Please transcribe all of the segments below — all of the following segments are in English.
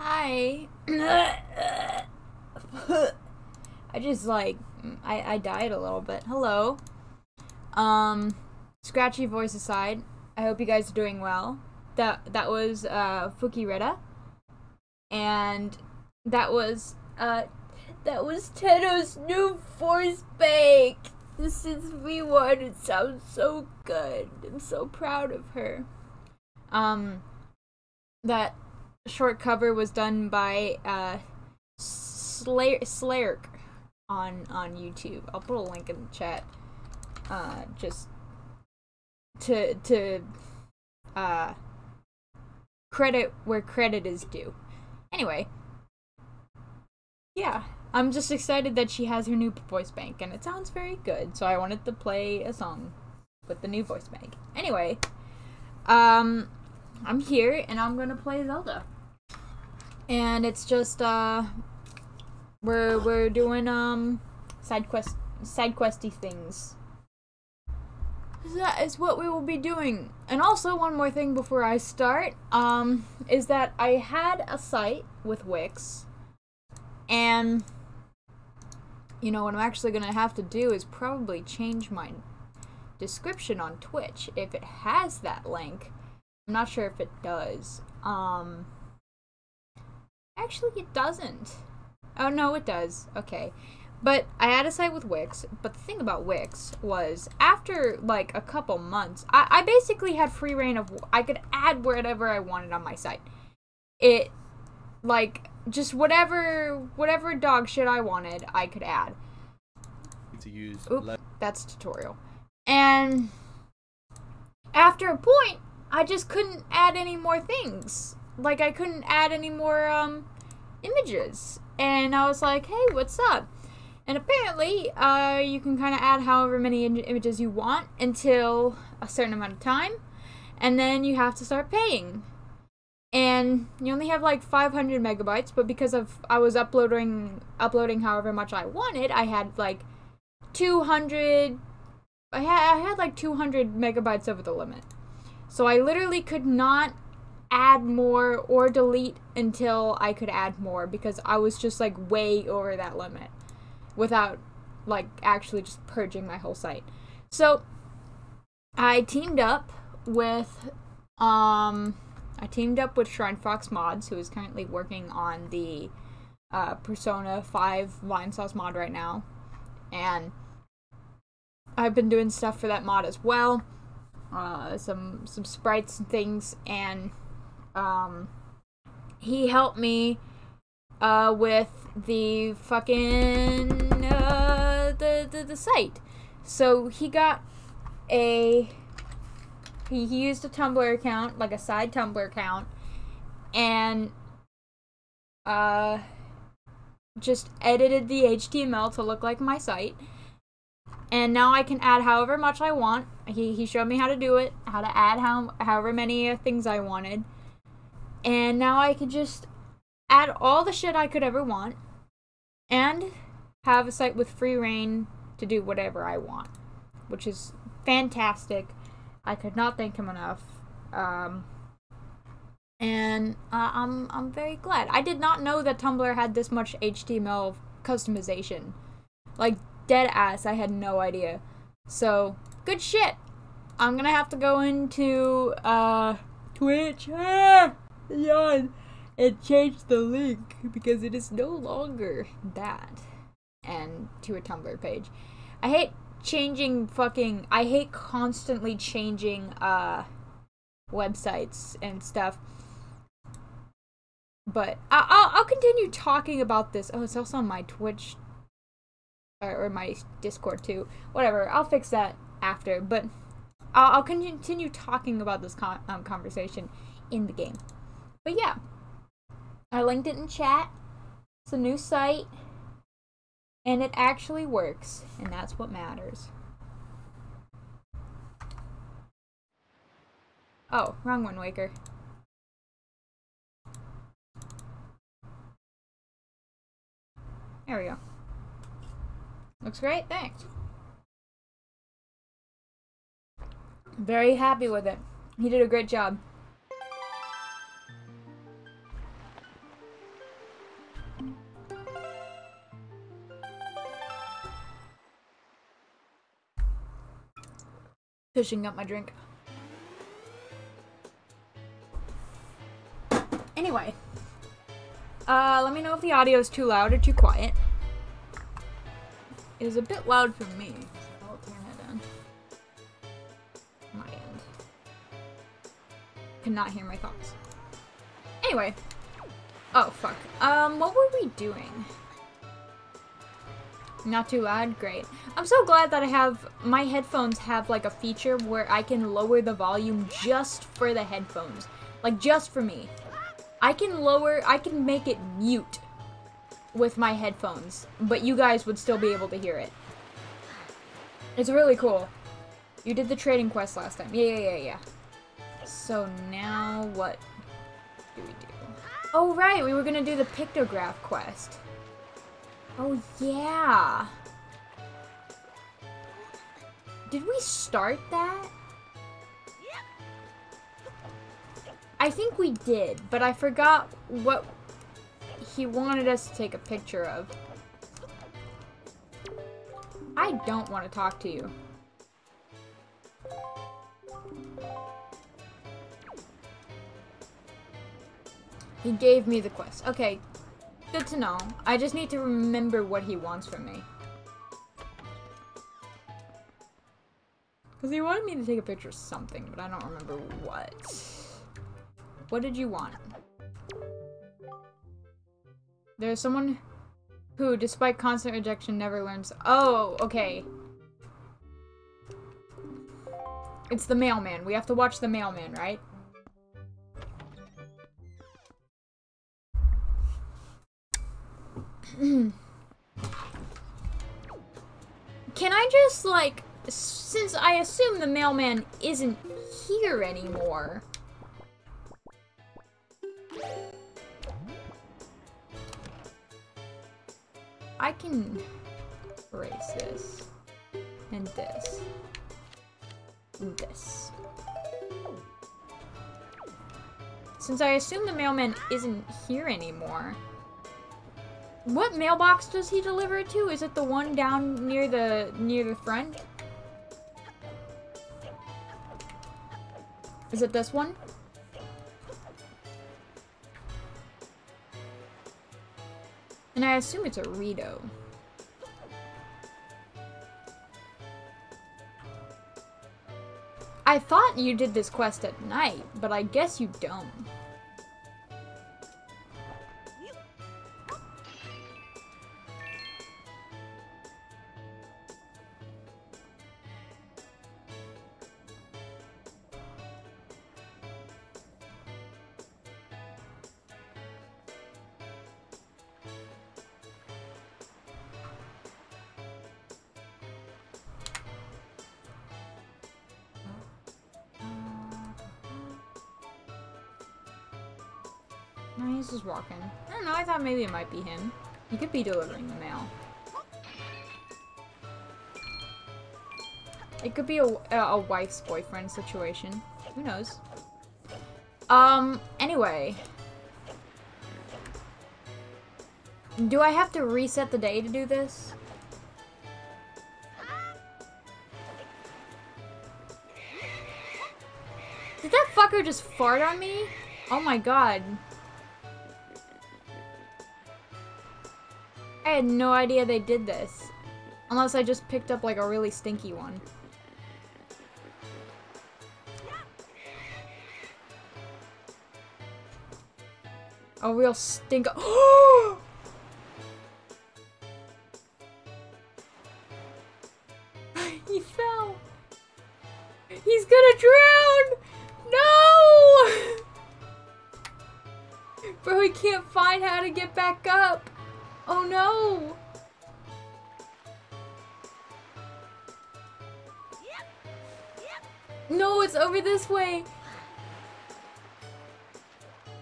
Hi. I just like I I died a little bit. Hello. Um, scratchy voice aside, I hope you guys are doing well. That that was uh Fuki Reda, and that was uh that was Teto's new voice bank. This is V1. It sounds so good. I'm so proud of her. Um, that short cover was done by uh Slayer Slayerk on on YouTube. I'll put a link in the chat. Uh, just to to uh credit where credit is due. Anyway, yeah, I'm just excited that she has her new voice bank and it sounds very good. So I wanted to play a song with the new voice bank. Anyway, um I'm here and I'm to play Zelda. And it's just uh we're we're doing um side quest side questy things. That is what we will be doing. And also one more thing before I start, um, is that I had a site with Wix and you know what I'm actually gonna have to do is probably change my description on Twitch if it has that link. I'm not sure if it does. Um Actually it doesn't. Oh no, it does. Okay. But I had a site with Wix, but the thing about Wix was after like a couple months, I, I basically had free reign of I could add whatever I wanted on my site. It like just whatever whatever dog shit I wanted, I could add. To use Oop, that's tutorial. And after a point, I just couldn't add any more things. Like I couldn't add any more um images. And I was like, "Hey, what's up?" And apparently, uh, you can kind of add however many Im images you want until a certain amount of time, and then you have to start paying. And you only have like 500 megabytes, but because of I was uploading uploading however much I wanted, I had like 200. I had I had like 200 megabytes over the limit, so I literally could not add more or delete until I could add more because I was just like way over that limit without like actually just purging my whole site. So I teamed up with um I teamed up with Shrine Fox Mods, who is currently working on the uh, Persona 5 Vinesauce mod right now. And I've been doing stuff for that mod as well. Uh, some some sprites and things and um he helped me uh, with the fucking uh, the, the the site. So he got a he, he used a Tumblr account, like a side Tumblr account, and uh just edited the HTML to look like my site. And now I can add however much I want. He, he showed me how to do it, how to add how however many things I wanted. And now I can just add all the shit I could ever want, and have a site with free reign to do whatever I want, which is fantastic. I could not thank him enough. Um, and uh, I'm I'm very glad. I did not know that Tumblr had this much HTML customization. Like dead ass, I had no idea. So good shit. I'm gonna have to go into uh Twitch. Ah, yawn and change the link because it is no longer that and to a Tumblr page. I hate changing fucking I hate constantly changing uh websites and stuff. But I will I'll continue talking about this. Oh, it's also on my Twitch or, or my Discord too. Whatever, I'll fix that after. But I'll, I'll continue talking about this con um, conversation in the game. But yeah. I linked it in chat. It's a new site. And it actually works. And that's what matters. Oh, wrong one, Waker. There we go. Looks great, thanks. Very happy with it. He did a great job. Fishing up my drink. Anyway. Uh, let me know if the audio is too loud or too quiet. It is a bit loud for me. I'll turn down. My end. Cannot hear my thoughts. Anyway. Oh, fuck. Um, what were we doing? Not too loud? Great. I'm so glad that I have, my headphones have like a feature where I can lower the volume just for the headphones. Like just for me. I can lower, I can make it mute with my headphones, but you guys would still be able to hear it. It's really cool. You did the trading quest last time. Yeah, yeah, yeah, yeah. So now what do we do? Oh, right, we were gonna do the pictograph quest. Oh, yeah. Did we start that? I think we did, but I forgot what he wanted us to take a picture of. I don't want to talk to you. He gave me the quest. Okay, good to know. I just need to remember what he wants from me. Because he wanted me to take a picture of something, but I don't remember what. What did you want? There's someone who, despite constant rejection, never learns. Oh, okay. It's the mailman. We have to watch the mailman, right? Mm. Can I just, like, since I assume the mailman isn't here anymore... I can erase this. And this. And this. Since I assume the mailman isn't here anymore, what mailbox does he deliver it to? Is it the one down near the near the front? Is it this one? And I assume it's a Rito. I thought you did this quest at night, but I guess you don't. Maybe it might be him. He could be delivering the mail. It could be a, a wife's boyfriend situation. Who knows? Um, anyway. Do I have to reset the day to do this? Did that fucker just fart on me? Oh my god. Had no idea they did this. Unless I just picked up like a really stinky one. A real stink. he fell. He's gonna drown! No! Bro, he can't find how to get back up. This way!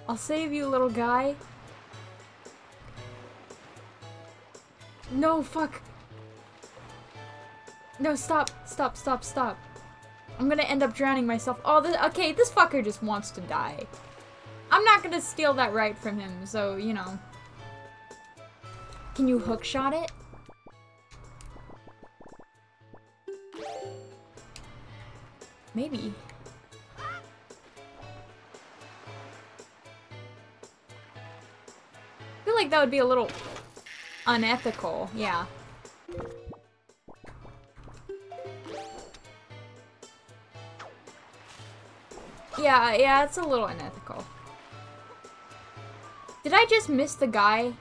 I'll save you, little guy. No, fuck. No, stop, stop, stop, stop. I'm gonna end up drowning myself. Oh, this, okay, this fucker just wants to die. I'm not gonna steal that right from him, so, you know. Can you hook shot it? Maybe. That would be a little unethical, yeah. Yeah, yeah, it's a little unethical. Did I just miss the guy?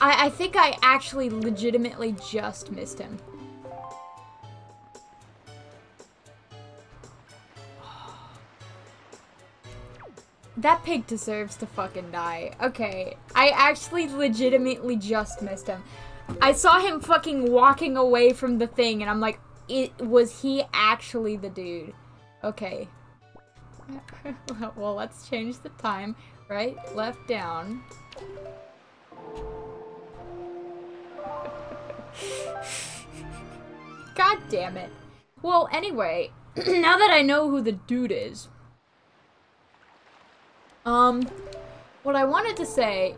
I, I think I actually legitimately just missed him. That pig deserves to fucking die. Okay, I actually legitimately just missed him. I saw him fucking walking away from the thing, and I'm like, it was he actually the dude? Okay. well, let's change the time. Right, left, down. God damn it. Well, anyway, now that I know who the dude is, um, what I wanted to say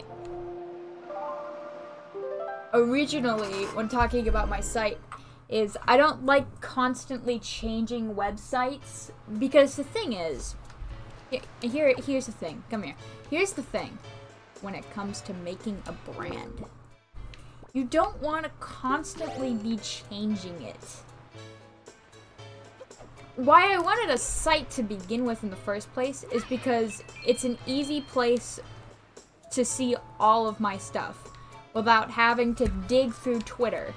originally when talking about my site is I don't like constantly changing websites because the thing is here here's the thing. Come here. Here's the thing when it comes to making a brand. You don't want to constantly be changing it why I wanted a site to begin with in the first place is because it's an easy place to see all of my stuff without having to dig through Twitter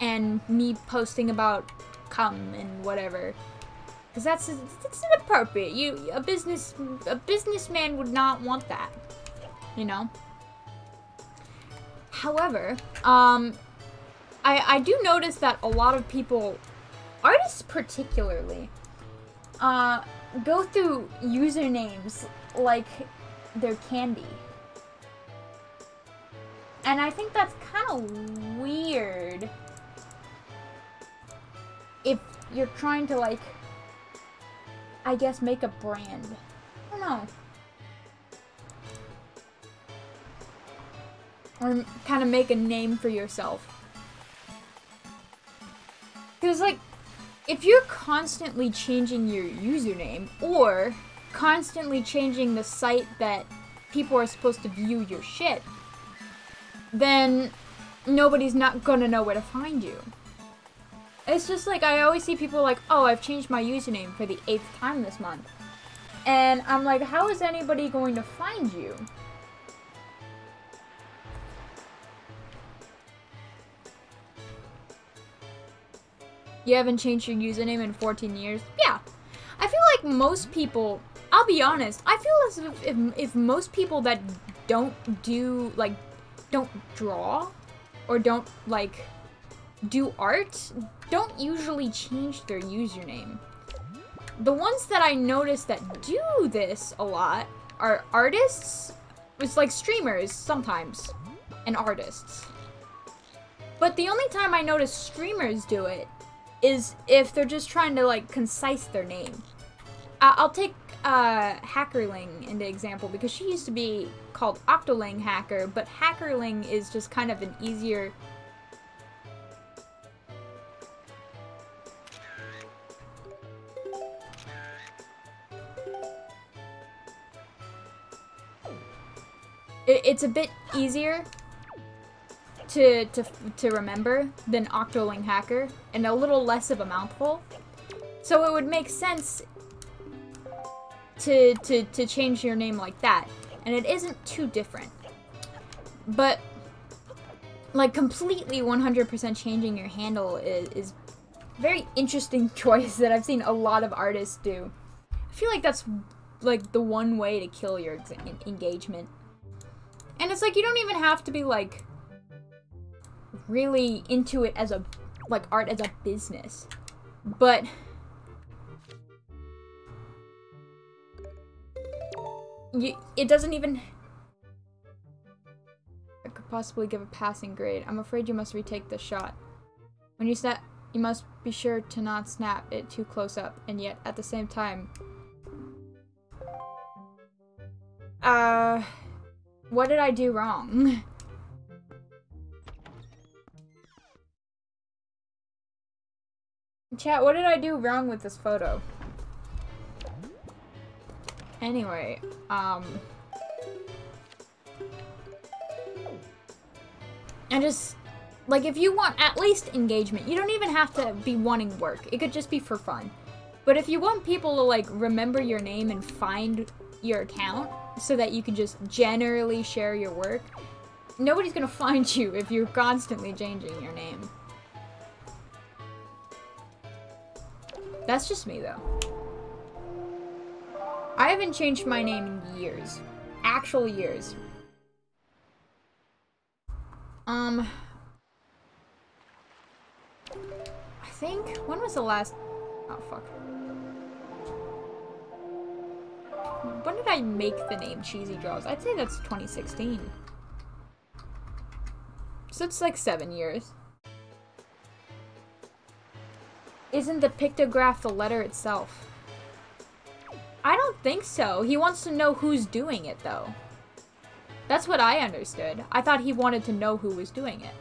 and me posting about cum and whatever. Because that's that's inappropriate. You a business a businessman would not want that. You know. However, um, I I do notice that a lot of people, artists particularly, uh, go through usernames like they're candy. And I think that's kind of weird if you're trying to, like, I guess make a brand. I don't know. Or kind of make a name for yourself. Because, like, if you're constantly changing your username or constantly changing the site that people are supposed to view your shit, then nobody's not gonna know where to find you. It's just like, I always see people like, oh, I've changed my username for the eighth time this month. And I'm like, how is anybody going to find you? You haven't changed your username in 14 years? Yeah. I feel like most people, I'll be honest, I feel as if, if, if most people that don't do, like, don't draw or don't like do art don't usually change their username. The ones that I notice that do this a lot are artists, it's like streamers sometimes, and artists. But the only time I notice streamers do it is if they're just trying to like concise their name. Uh, I'll take uh, Hackerling into example because she used to be called Octoling Hacker, but Hackerling is just kind of an easier it's a bit easier to, to, to remember than Octoling Hacker, and a little less of a mouthful. So it would make sense to, to, to change your name like that and it isn't too different. But, like, completely 100% changing your handle is, is very interesting choice that I've seen a lot of artists do. I feel like that's, like, the one way to kill your engagement. And it's like, you don't even have to be, like, really into it as a, like, art as a business. But You, it doesn't even... I could possibly give a passing grade. I'm afraid you must retake the shot. When you snap, you must be sure to not snap it too close up, and yet, at the same time... Uh, what did I do wrong? Chat, what did I do wrong with this photo? Anyway, um... I just, like, if you want at least engagement, you don't even have to be wanting work. It could just be for fun. But if you want people to, like, remember your name and find your account so that you can just generally share your work, nobody's gonna find you if you're constantly changing your name. That's just me, though. I haven't changed my name in years. Actual years. Um... I think... When was the last... Oh, fuck. When did I make the name Cheesy Draws? I'd say that's 2016. So it's like seven years. Isn't the pictograph the letter itself? I don't think so. He wants to know who's doing it, though. That's what I understood. I thought he wanted to know who was doing it.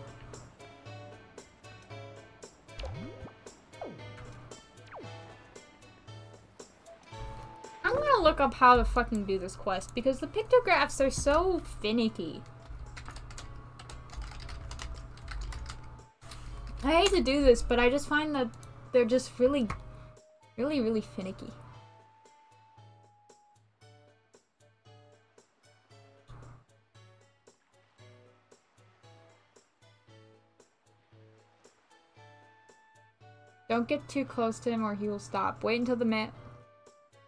I'm gonna look up how to fucking do this quest, because the pictographs are so finicky. I hate to do this, but I just find that they're just really, really, really finicky. Don't get too close to him or he will stop. Wait until the man...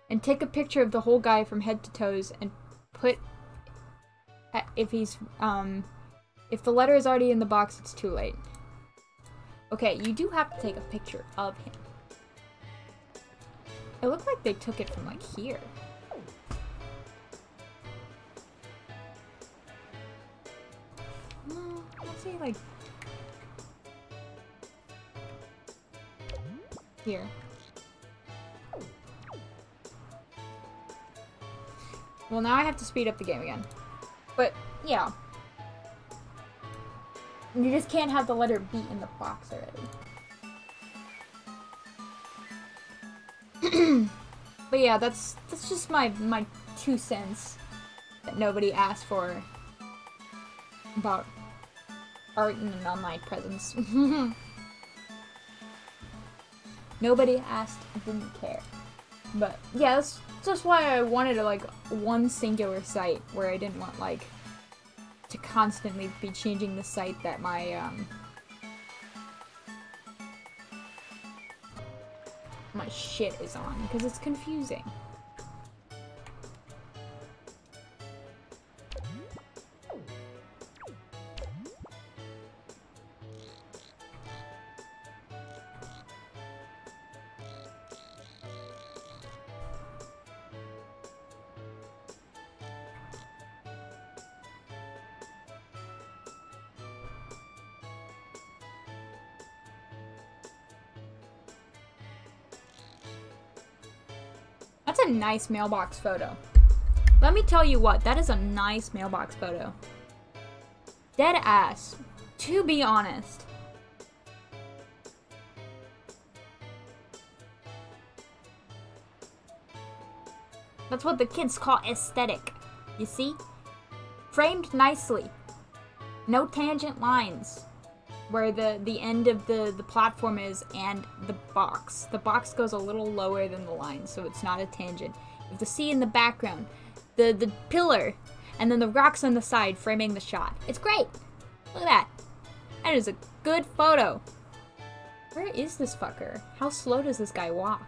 And take a picture of the whole guy from head to toes and put... If he's, um... If the letter is already in the box, it's too late. Okay, you do have to take a picture of him. It looked like they took it from, like, here. Let's like... Here. Well, now I have to speed up the game again. But, yeah. You just can't have the letter B in the box already. but yeah, that's that's just my my two cents that nobody asked for about art in an online presence. nobody asked, didn't care. But yeah, that's just why I wanted a, like one singular site where I didn't want like to constantly be changing the site that my um my shit is on because it's confusing. Nice mailbox photo. Let me tell you what, that is a nice mailbox photo. Dead ass. To be honest. That's what the kids call aesthetic. You see? Framed nicely. No tangent lines where the, the end of the, the platform is and the box. The box goes a little lower than the line, so it's not a tangent. Have the sea in the background, the, the pillar, and then the rocks on the side framing the shot. It's great! Look at that. That is a good photo. Where is this fucker? How slow does this guy walk?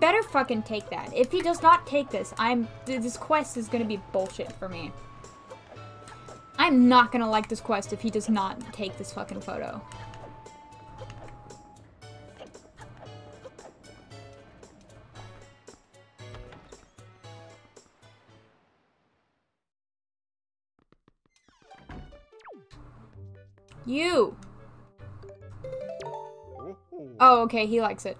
Better fucking take that. If he does not take this, I'm this quest is gonna be bullshit for me. I'm not gonna like this quest if he does not take this fucking photo. You! Oh, okay, he likes it.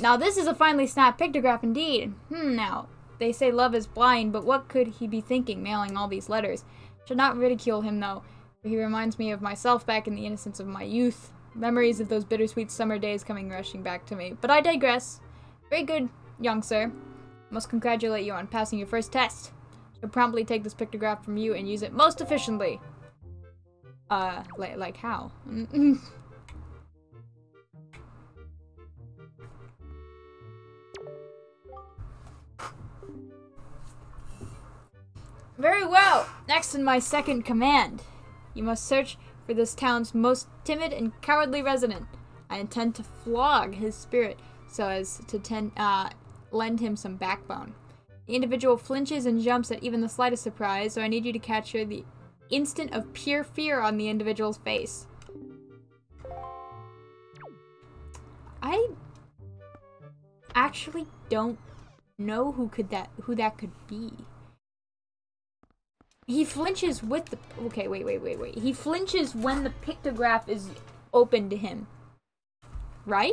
Now this is a finely snapped pictograph indeed. Hmm, now, they say love is blind, but what could he be thinking mailing all these letters? Should not ridicule him though, for he reminds me of myself back in the innocence of my youth. Memories of those bittersweet summer days coming rushing back to me. But I digress. Very good, young sir. Must congratulate you on passing your first test. Shall promptly take this pictograph from you and use it most efficiently. Uh, like, like how? Very well. Next in my second command. You must search for this town's most timid and cowardly resident. I intend to flog his spirit so as to ten, uh, lend him some backbone. The individual flinches and jumps at even the slightest surprise, so I need you to capture the instant of pure fear on the individual's face. I actually don't know who could that who that could be. He flinches with the okay, wait, wait, wait, wait. He flinches when the pictograph is open to him. Right?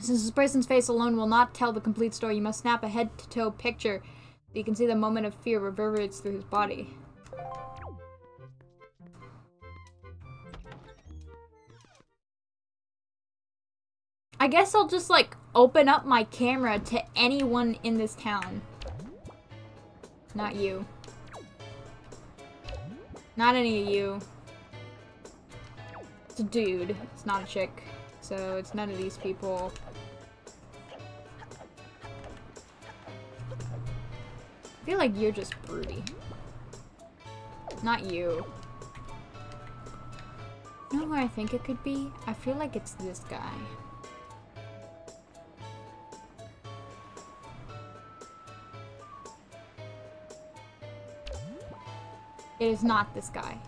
Since this person's face alone will not tell the complete story, you must snap a head-to-toe picture so you can see the moment of fear reverberates through his body. I guess I'll just, like, open up my camera to anyone in this town. Not you. Not any of you. It's a dude. It's not a chick. So it's none of these people. I feel like you're just broody. Not you. You know where I think it could be? I feel like it's this guy. It is not this guy.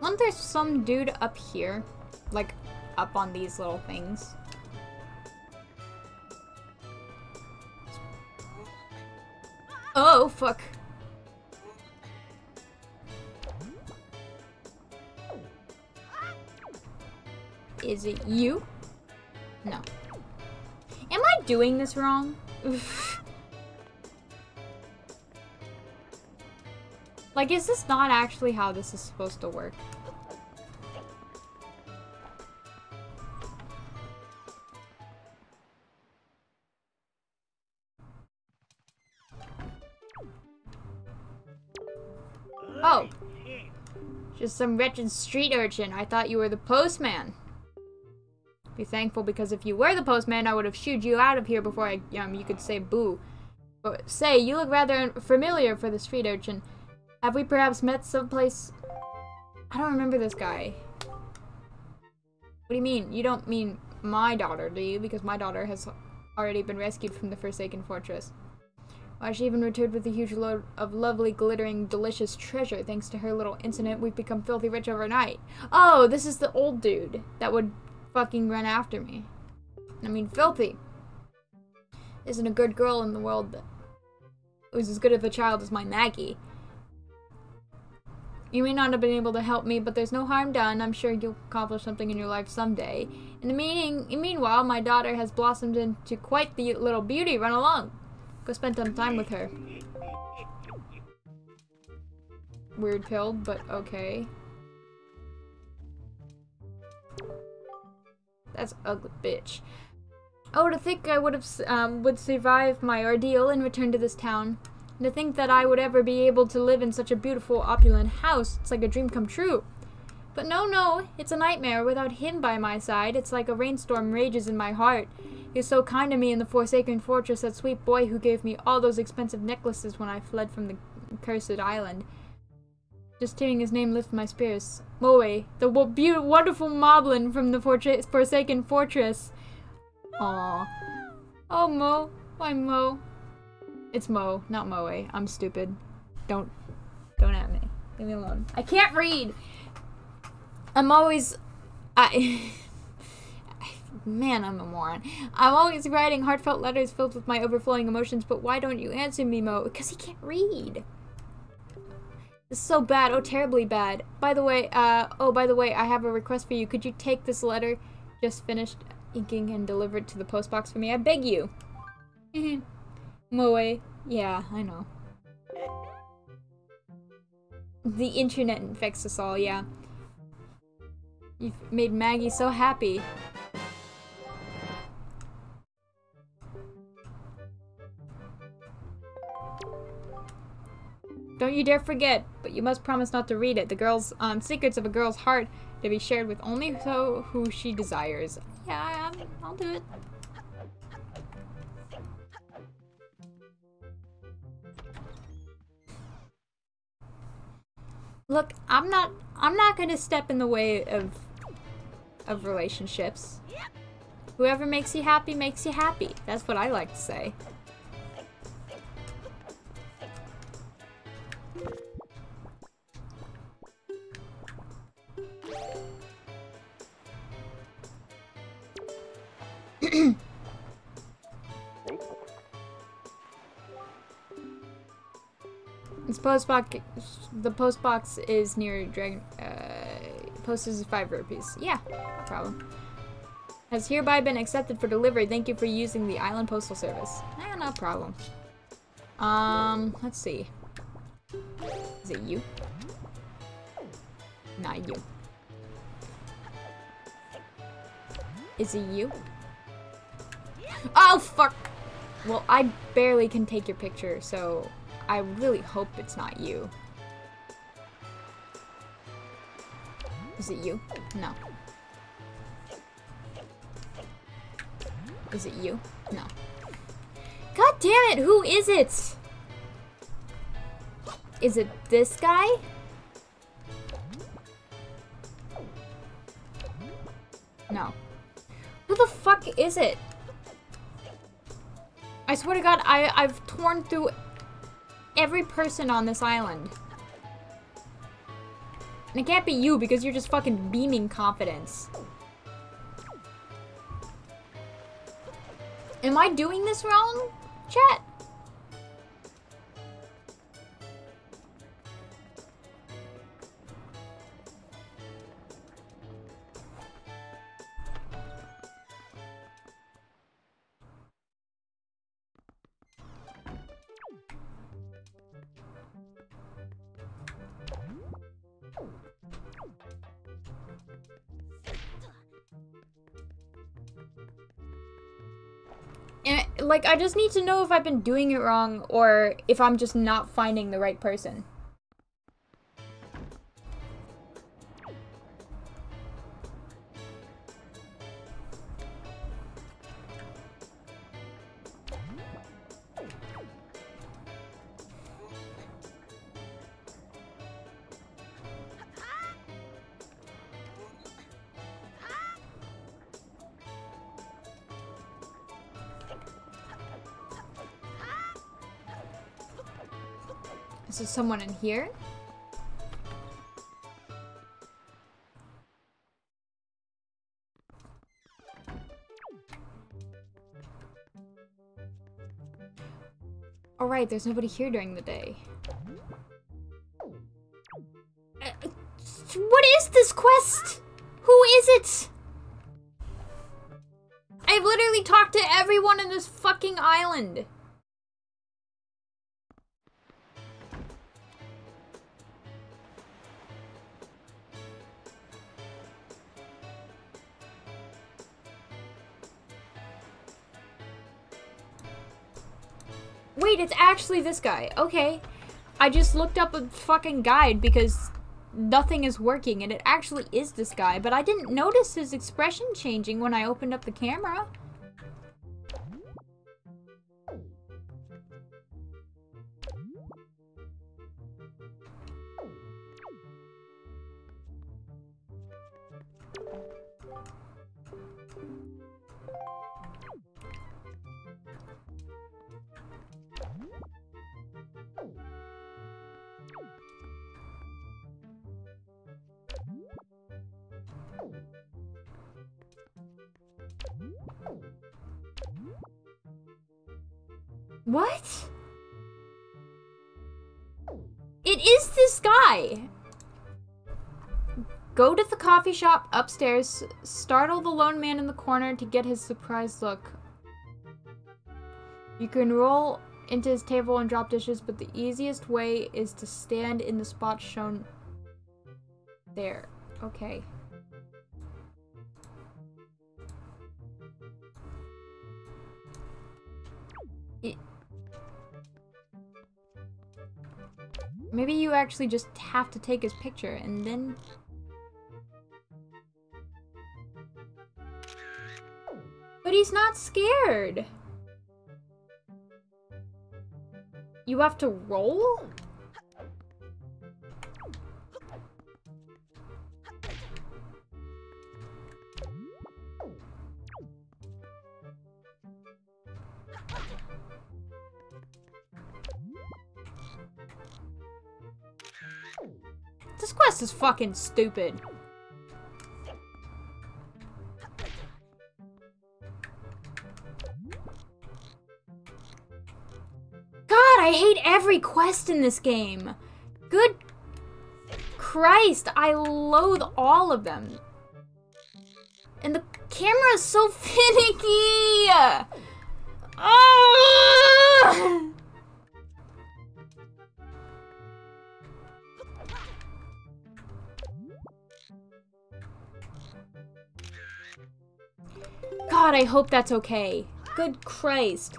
Wasn't there some dude up here? Like, up on these little things? Oh, fuck. Is it you? No. Am I doing this wrong? like, is this not actually how this is supposed to work? Oh. Just some wretched street urchin. I thought you were the postman. Be thankful because if you were the postman, I would have shooed you out of here before I, um, you could say boo. But say, you look rather familiar for the street urchin. Have we perhaps met someplace? I don't remember this guy. What do you mean? You don't mean my daughter, do you? Because my daughter has already been rescued from the Forsaken Fortress. Why, she even returned with a huge load of lovely, glittering, delicious treasure. Thanks to her little incident, we've become filthy rich overnight. Oh, this is the old dude that would fucking run after me. I mean, filthy. Isn't a good girl in the world that was as good of a child as my Maggie. You may not have been able to help me, but there's no harm done. I'm sure you'll accomplish something in your life someday. In the meaning, meanwhile, my daughter has blossomed into quite the little beauty. Run along. Go spend some time with her. Weird pill, but okay. That's ugly bitch. Oh, to think I would have um, would survive my ordeal and return to this town. To think that I would ever be able to live in such a beautiful, opulent house, it's like a dream come true. But no, no, it's a nightmare without him by my side. It's like a rainstorm rages in my heart. He He's so kind to me in the Forsaken Fortress, that sweet boy who gave me all those expensive necklaces when I fled from the cursed island. Just hearing his name lifts my spirits. Moe, the beautiful, wonderful Moblin from the Forsaken Fortress. Aww. Oh, Mo. Why, Mo? It's Mo, not Moe. I'm stupid. Don't, don't at me. Leave me alone. I can't read. I'm always, I. Man, I'm a moron. I'm always writing heartfelt letters filled with my overflowing emotions, but why don't you answer me, Mo? Because he can't read. This is so bad. Oh, terribly bad. By the way, uh, oh, by the way, I have a request for you. Could you take this letter just finished inking and deliver it to the postbox for me? I beg you. Moe. Yeah, I know. The internet infects us all, yeah. You've made Maggie so happy. Don't you dare forget, but you must promise not to read it. The girl's um, secrets of a girl's heart to be shared with only so who she desires. Yeah, I'll do it. Look, I'm not I'm not gonna step in the way of of relationships. Whoever makes you happy makes you happy. That's what I like to say. This post box, the post box is near Dragon. Uh, post is five rupees. Yeah, no problem. Has hereby been accepted for delivery. Thank you for using the Island Postal Service. Eh, no problem. Um, let's see. Is it you? Not you. Is it you? Oh, fuck! Well, I barely can take your picture, so I really hope it's not you. Is it you? No. Is it you? No. God damn it, who is it? Is it this guy? No. Who the fuck is it? I swear to god, I, I've torn through every person on this island. And it can't be you because you're just fucking beaming confidence. Am I doing this wrong, chat? Like, I just need to know if I've been doing it wrong or if I'm just not finding the right person. Someone in here? Alright, there's nobody here during the day. Uh, What is this quest? Who is it? I've literally talked to everyone in this fucking island. Actually this guy. Okay. I just looked up a fucking guide because nothing is working and it actually is this guy, but I didn't notice his expression changing when I opened up the camera. What? It is this guy! Go to the coffee shop upstairs, startle the lone man in the corner to get his surprised look. You can roll into his table and drop dishes, but the easiest way is to stand in the spot shown there. Okay. Maybe you actually just have to take his picture and then. But he's not scared. You have to roll? Fucking stupid. God, I hate every quest in this game. Good Christ, I loathe all of them. And the camera is so finicky. Ah! I hope that's okay. Good Christ.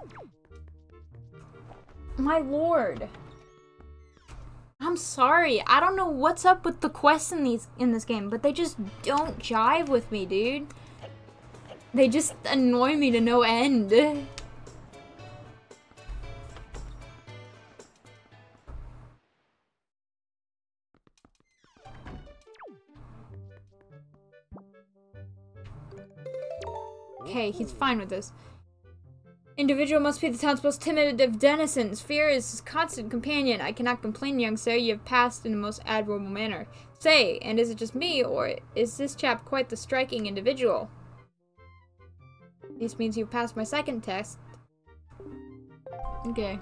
My lord. I'm sorry. I don't know what's up with the quests in these in this game, but they just don't jive with me, dude. They just annoy me to no end. Okay, he's fine with this. Individual must be the town's most timid of denizens. Fear is his constant companion. I cannot complain, young sir. You have passed in a most admirable manner. Say, and is it just me, or is this chap quite the striking individual? This means you've passed my second test. Okay.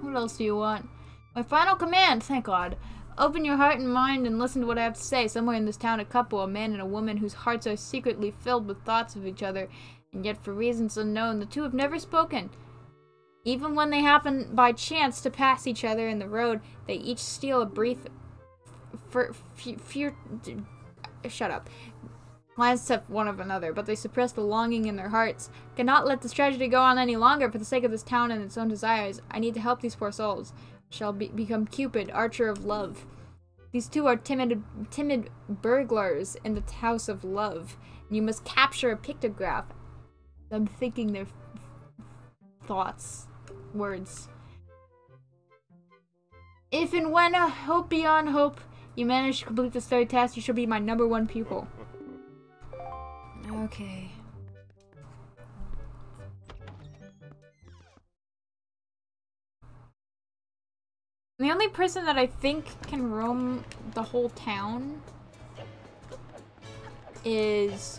What else do you want? My final command, thank God. Open your heart and mind and listen to what I have to say. Somewhere in this town, a couple, a man and a woman whose hearts are secretly filled with thoughts of each other, and yet for reasons unknown, the two have never spoken. Even when they happen by chance to pass each other in the road, they each steal a brief, for, fear, shut up, glance at one of another, but they suppress the longing in their hearts. Cannot let this tragedy go on any longer for the sake of this town and its own desires. I need to help these poor souls. Shall be become Cupid, archer of love. These two are timid, timid burglars in the house of love. And you must capture a pictograph. I'm thinking their thoughts, words. If and when a hope beyond hope you manage to complete the study task, you shall be my number one pupil. Okay. The only person that I think can roam the whole town is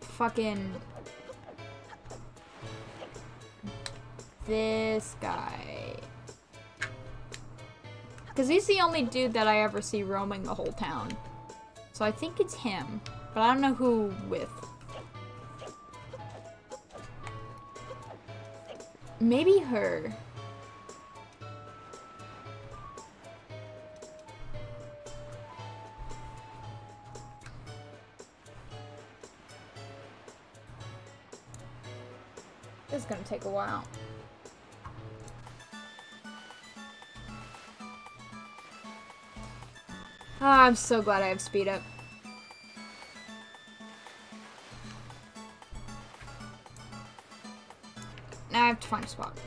fucking this guy. Because he's the only dude that I ever see roaming the whole town. So I think it's him. But I don't know who with. Maybe her. This is gonna take a while. Ah, I'm so glad I have speed up. To find a spot.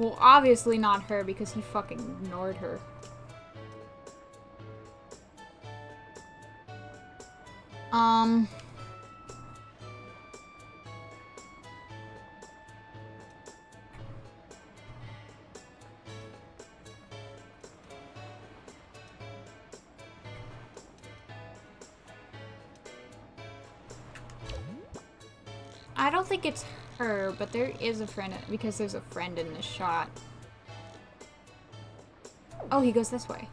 Well, obviously not her because he fucking ignored her. Um. I don't think it's but there is a friend because there's a friend in this shot. Oh, he goes this way.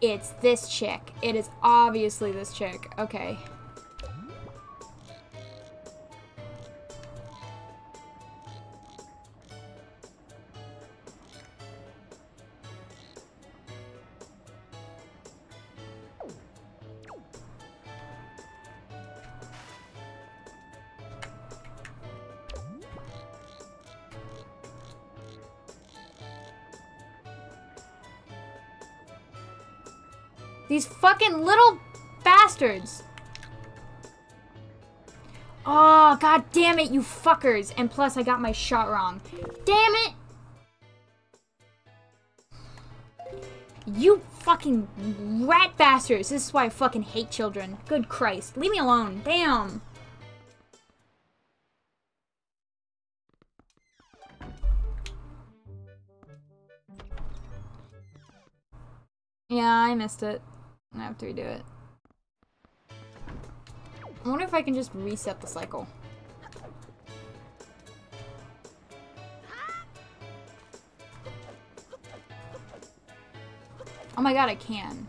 It's this chick. It is obviously this chick. Okay. Fucking little bastards. Oh, god damn it, you fuckers. And plus, I got my shot wrong. Damn it! You fucking rat bastards. This is why I fucking hate children. Good Christ. Leave me alone. Damn. Yeah, I missed it. Have to redo it. I wonder if I can just reset the cycle. Oh my god, I can.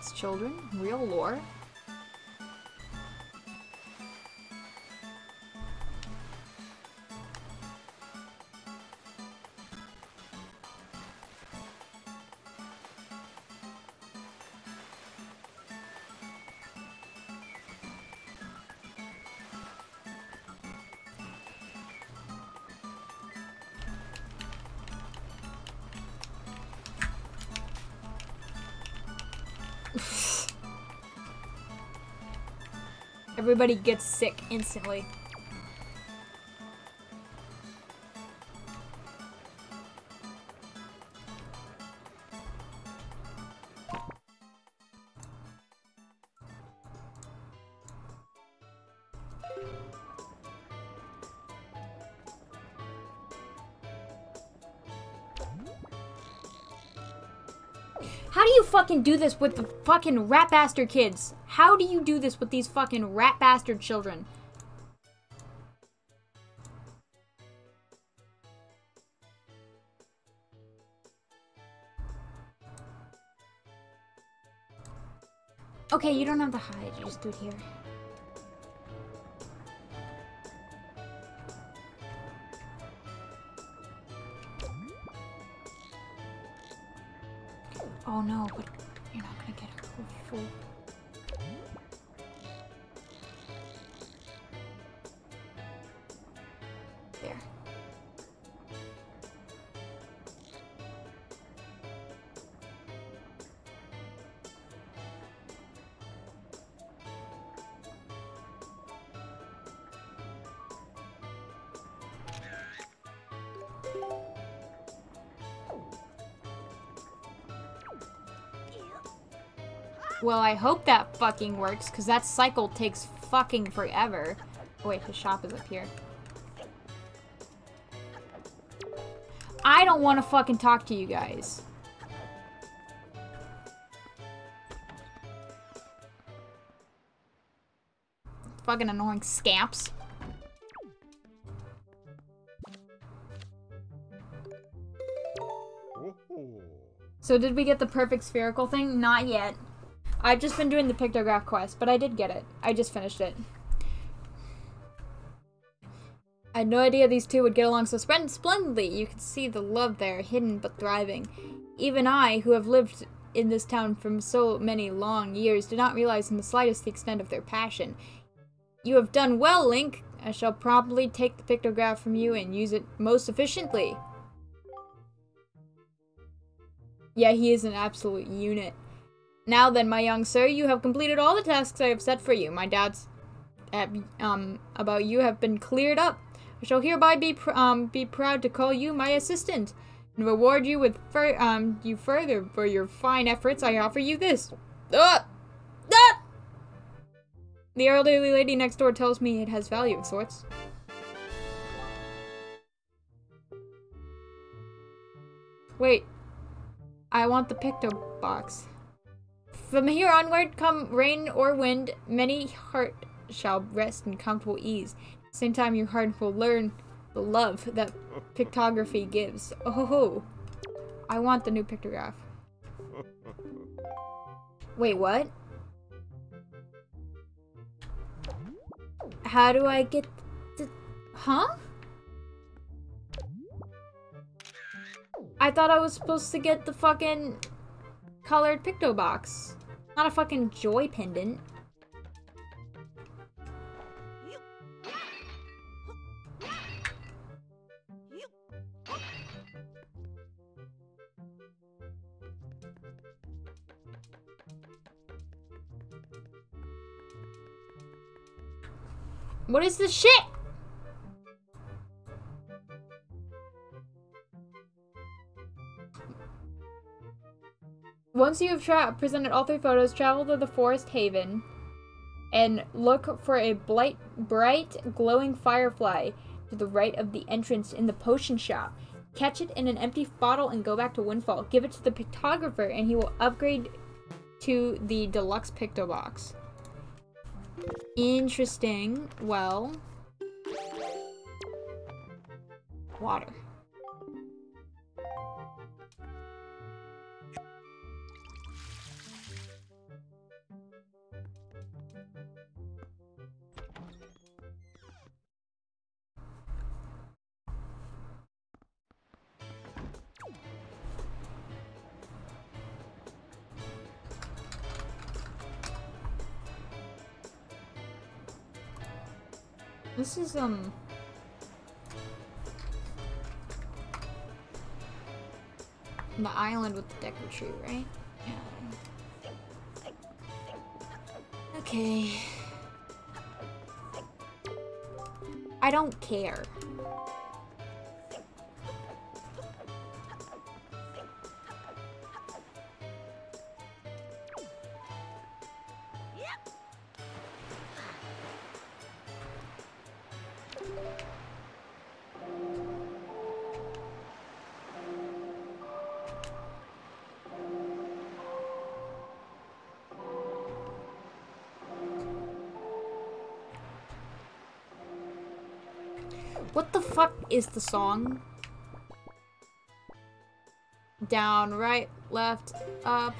Children? Real lore? Everybody gets sick instantly. How do you fucking do this with the fucking rat bastard kids? How do you do this with these fucking rat bastard children? Okay, you don't have to hide. You just do it here. Well, I hope that fucking works, because that cycle takes fucking forever. Oh, wait, his shop is up here. I don't want to fucking talk to you guys. Fucking annoying scamps. So did we get the perfect spherical thing? Not yet. I've just been doing the pictograph quest, but I did get it. I just finished it. I had no idea these two would get along so splen- splendidly. You can see the love there, hidden but thriving. Even I, who have lived in this town for so many long years, did not realize in the slightest the extent of their passion. You have done well, Link. I shall promptly take the pictograph from you and use it most efficiently. Yeah, he is an absolute unit. Now then, my young sir, you have completed all the tasks I have set for you. My doubts um, about you have been cleared up. I shall hereby be pr um, be proud to call you my assistant and reward you with fur um you further for your fine efforts. I offer you this. Ah! Ah! The elderly lady next door tells me it has value of sorts. Wait, I want the picto box. From here onward, come rain or wind, many heart shall rest in comfortable ease. Same time, your heart will learn the love that pictography gives. Oh ho ho! I want the new pictograph. Wait, what? How do I get the... Huh? I thought I was supposed to get the fucking colored picto box. Not a fucking joy pendant. What is this shit? Once you have presented all three photos, travel to the Forest Haven and look for a bright, bright, glowing firefly to the right of the entrance in the potion shop. Catch it in an empty bottle and go back to Windfall. Give it to the pictographer and he will upgrade to the deluxe picto box. Interesting. Well, water. This is, um... The island with the Deku tree, right? Yeah. Okay. I don't care. Is the song? Down, right, left, up.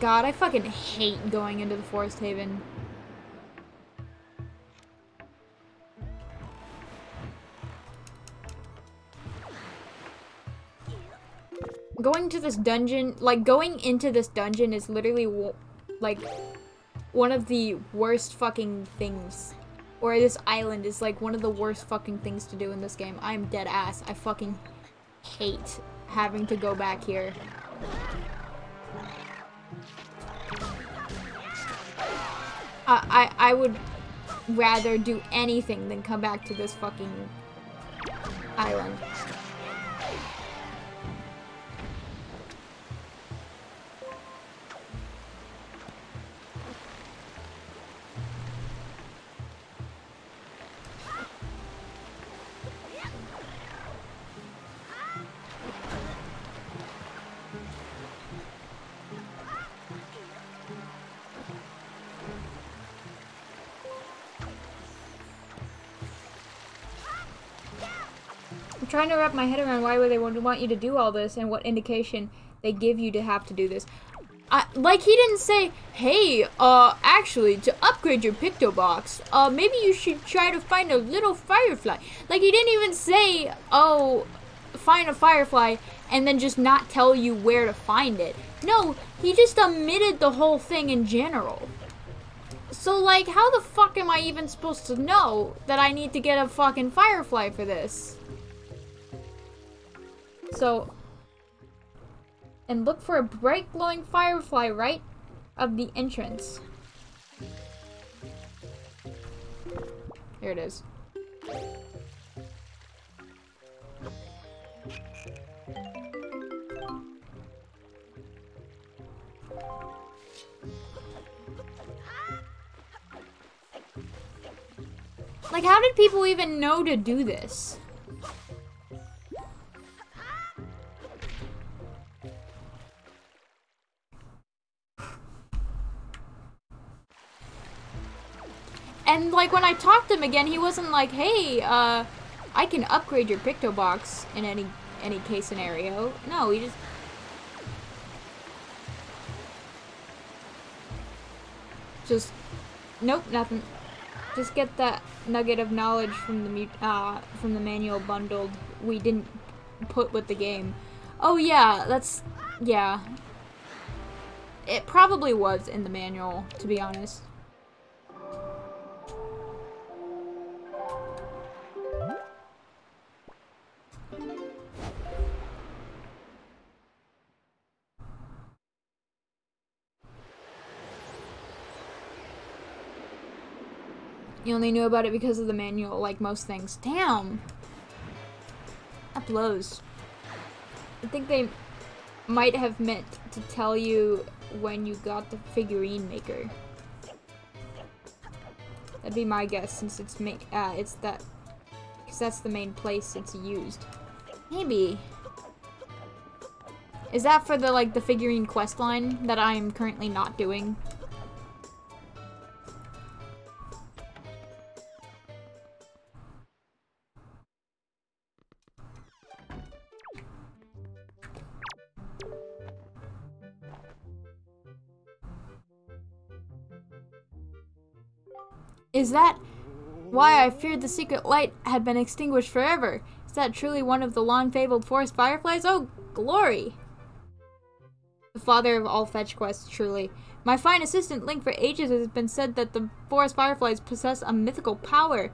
God, I fucking hate going into the Forest Haven. Going to this dungeon, like going into this dungeon is literally like one of the worst fucking things. Or this island is like one of the worst fucking things to do in this game. I'm dead ass. I fucking hate having to go back here. I, I, I would rather do anything than come back to this fucking island. Trying to wrap my head around why would they want you to do all this and what indication they give you to have to do this. I, like he didn't say, hey, uh, actually, to upgrade your Picto Box, uh, maybe you should try to find a little firefly. Like he didn't even say, oh, find a firefly and then just not tell you where to find it. No, he just omitted the whole thing in general. So, like, how the fuck am I even supposed to know that I need to get a fucking firefly for this? So, and look for a bright glowing firefly right of the entrance. Here it is. Like, how did people even know to do this? And, like, when I talked to him again, he wasn't like, hey, uh, I can upgrade your Picto Box in any, any case scenario. No, he just... Just, nope, nothing. Just get that nugget of knowledge from the uh, from the manual bundled. We didn't put with the game. Oh yeah, that's yeah. It probably was in the manual, to be honest. You only knew about it because of the manual, like most things. Damn! That blows. I think they might have meant to tell you when you got the figurine maker. That'd be my guess, since it's ma uh, it's that, because that's the main place it's used. Maybe. Is that for the like the figurine quest line that I am currently not doing? Is that why I feared the secret light had been extinguished forever? Is that truly one of the long fabled forest fireflies? Oh, glory! The father of all fetch quests, truly. My fine assistant Link for ages it has been said that the forest fireflies possess a mythical power.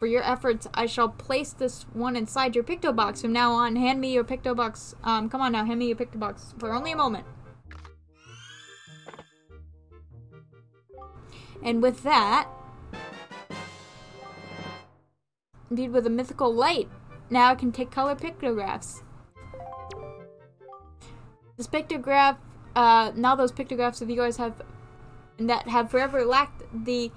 For your efforts, I shall place this one inside your Picto Box. From now on, hand me your Picto Box. Um, come on now, hand me your Picto Box for only a moment. And with that, Indeed, with a mythical light, now I can take color pictographs. This pictograph, uh, now those pictographs of yours have, that have forever lacked the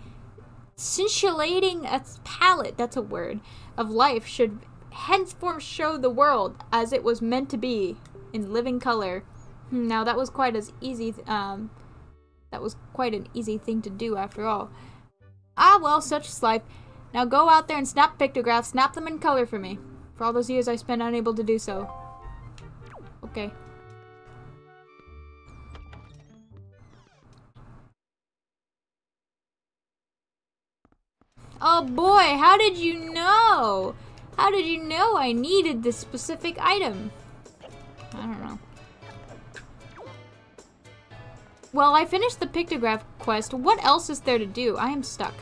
scintillating palette, that's a word, of life should henceforth show the world as it was meant to be in living color. Hmm, now that was quite as easy, um, that was quite an easy thing to do after all. Ah well, such is life. Now go out there and snap pictographs, snap them in color for me. For all those years I spent unable to do so. Okay. Oh boy, how did you know? How did you know I needed this specific item? I don't know. Well, I finished the pictograph quest. What else is there to do? I am stuck.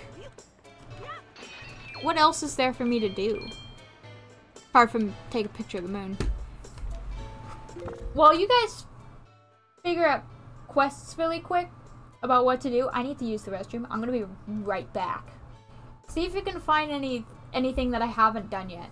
What else is there for me to do? Apart from take a picture of the moon. Well, you guys figure out quests really quick about what to do. I need to use the restroom. I'm gonna be right back. See if you can find any anything that I haven't done yet.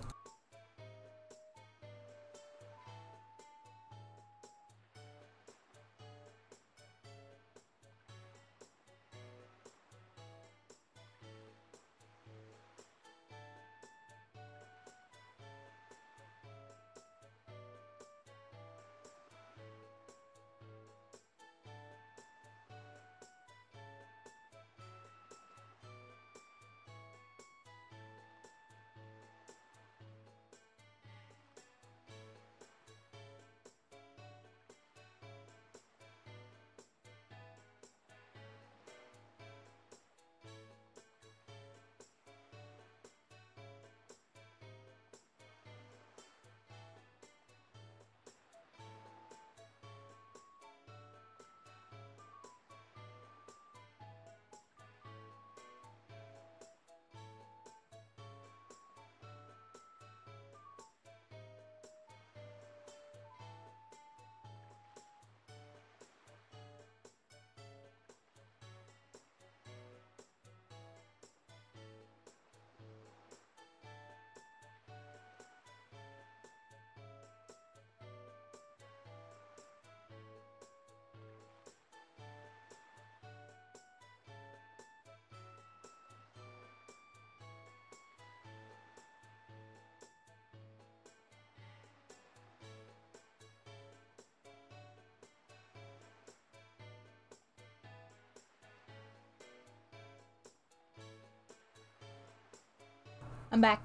Back.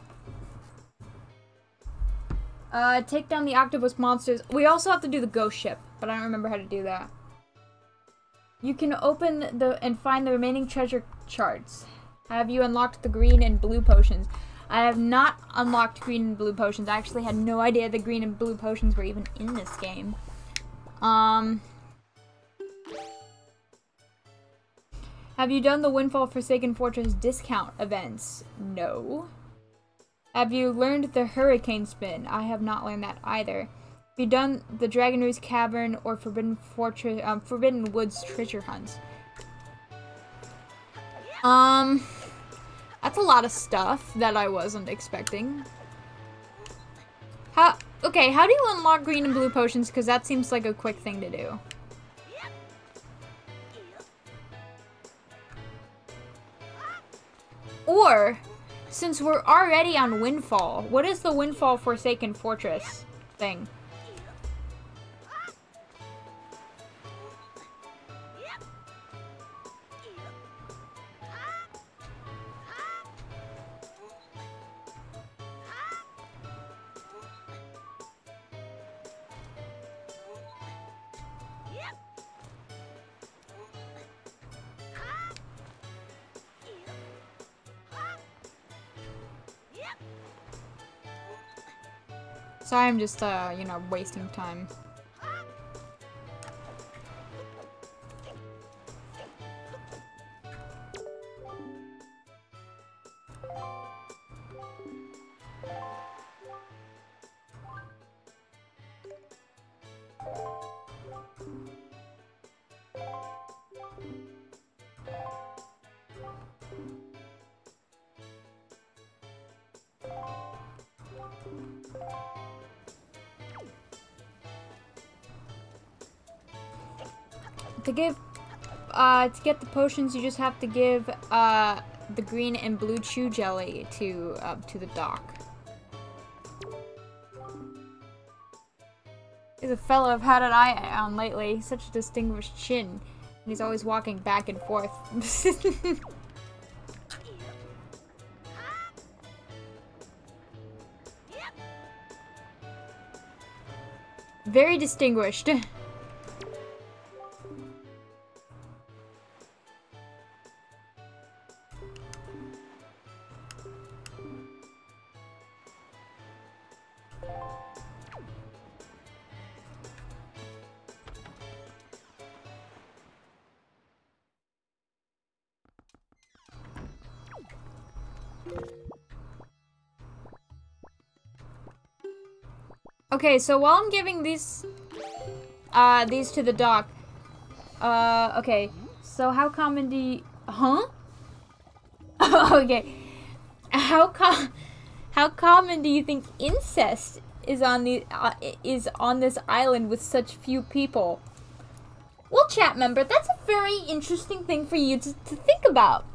Uh, take down the octopus monsters. We also have to do the ghost ship, but I don't remember how to do that. You can open the and find the remaining treasure charts. Have you unlocked the green and blue potions? I have not unlocked green and blue potions. I actually had no idea the green and blue potions were even in this game. Um... Have you done the Windfall Forsaken Fortress discount events? No. Have you learned the Hurricane Spin? I have not learned that either. Have you done the Dragon Roost Cavern or Forbidden Fortress, um, Forbidden Woods treasure hunts? Um, that's a lot of stuff that I wasn't expecting. How, okay, how do you unlock green and blue potions? Because that seems like a quick thing to do. Or, since we're already on Windfall, what is the Windfall Forsaken Fortress thing? I'm just, uh, you know, wasting time. To give, uh, to get the potions, you just have to give, uh, the green and blue Chu jelly to, uh, to the doc. He's a fellow I've had an eye on lately. Such a distinguished chin. And he's always walking back and forth. Very distinguished. Okay, so while I'm giving these uh, these to the doc, Uh, okay. So how common do you... Huh? okay. How com... How common do you think incest is on the uh, is on this island with such few people? Well, chat member, that's a very interesting thing for you to, to think about.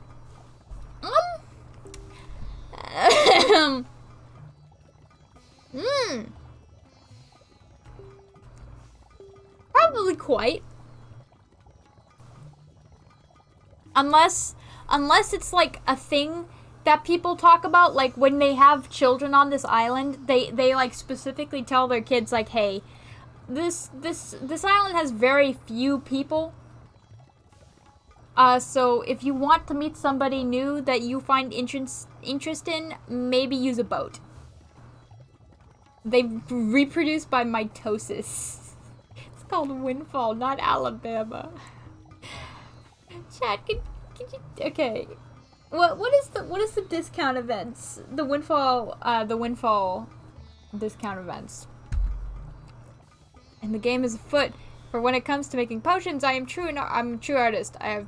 Unless unless it's like a thing that people talk about like when they have children on this island, they they like specifically tell their kids like, "Hey, this this this island has very few people. Uh, so if you want to meet somebody new that you find interest interest in, maybe use a boat. They reproduce by mitosis. It's called Windfall, not Alabama. Chat, can, can you, okay. What what is the what is the discount events? The Windfall, uh, the Windfall discount events. And the game is afoot. For when it comes to making potions, I am true. I'm a true artist. I have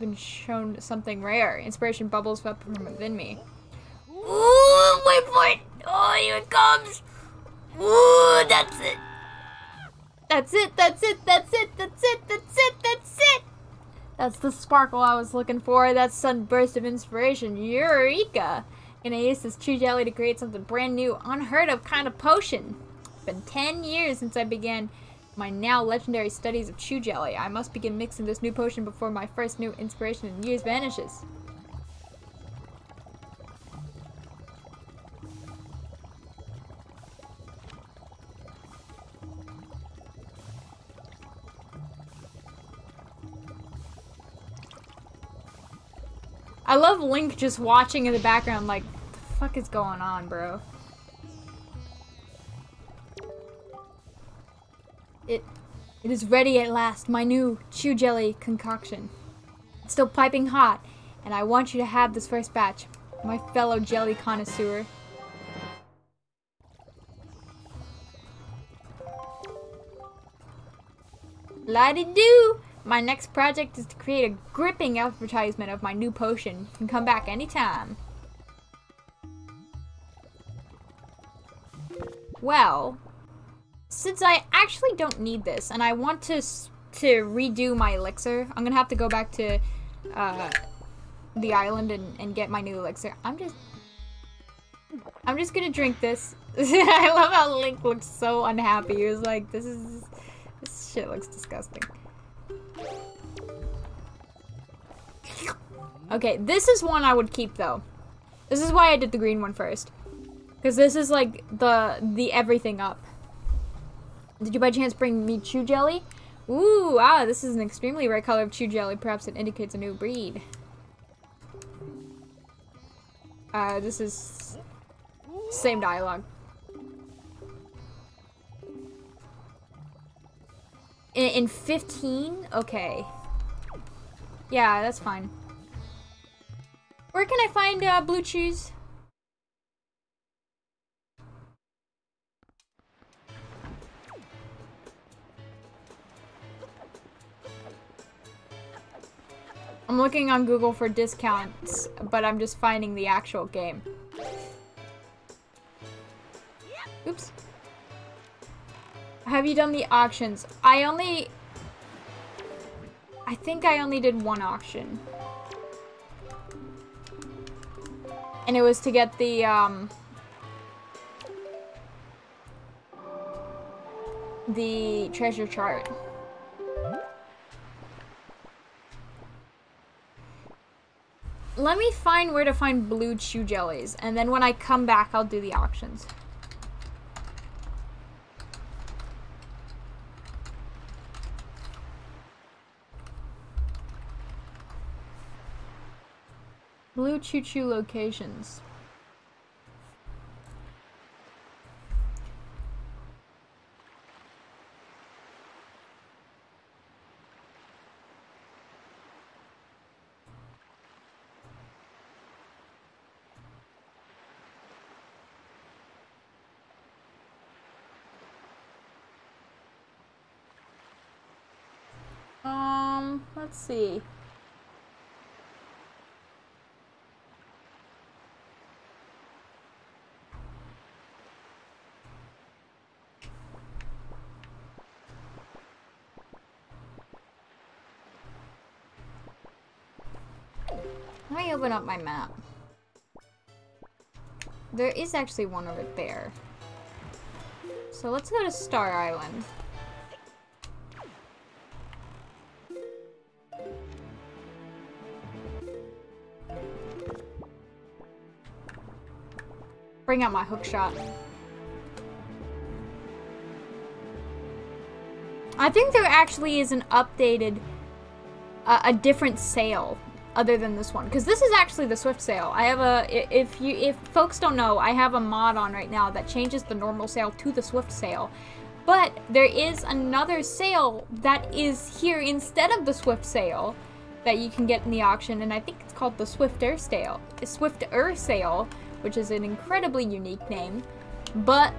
been shown something rare. Inspiration bubbles up from within me. Ooh, wait for it! Oh, here it comes! Ooh, that's it. That's it, that's it, that's it, that's it, that's it, that's it! That's the sparkle I was looking for. That sudden burst of inspiration. Eureka! And I use this true jelly to create something brand new, unheard of kind of potion. It's been 10 years since I began my now legendary studies of Chu jelly. I must begin mixing this new potion before my first new inspiration in years vanishes. I love Link just watching in the background like, the fuck is going on, bro? It, it is ready at last, my new Chu jelly concoction. It's still piping hot, and I want you to have this first batch, my fellow jelly connoisseur. La-di-do! My next project is to create a gripping advertisement of my new potion. You can come back anytime. Well, since I actually don't need this, and I want to to redo my elixir, I'm gonna have to go back to uh, the island and, and get my new elixir. I'm just, I'm just gonna drink this. I love how Link looks so unhappy. He was like, "This is, this shit looks disgusting." Okay, this is one I would keep though. This is why I did the green one first. Because this is like the the everything up. Did you by chance bring me Chu jelly? Ooh, ah, this is an extremely rare color of Chu jelly. Perhaps it indicates a new breed. Uh, this is same dialogue. In, in 15? Okay. Yeah, that's fine. Where can I find uh, blue cheese? I'm looking on Google for discounts, but I'm just finding the actual game. Oops. Have you done the auctions? I only... I think I only did one auction. And it was to get the, um... The treasure chart. Let me find where to find blue Chu jellies, and then when I come back, I'll do the auctions. Blue Chu Chu locations. Um... Let's see. Open up my map. There is actually one over there. So let's go to Star Island. Bring out my hook shot. I think there actually is an updated, uh, a different sail other than this one because this is actually the swift sail. I have a if you if folks don't know i have a mod on right now that changes the normal sail to the swift sail. But there is another sail that is here instead of the swift sail that you can get in the auction and i think it's called the swift air sail swift air sail which is an incredibly unique name. But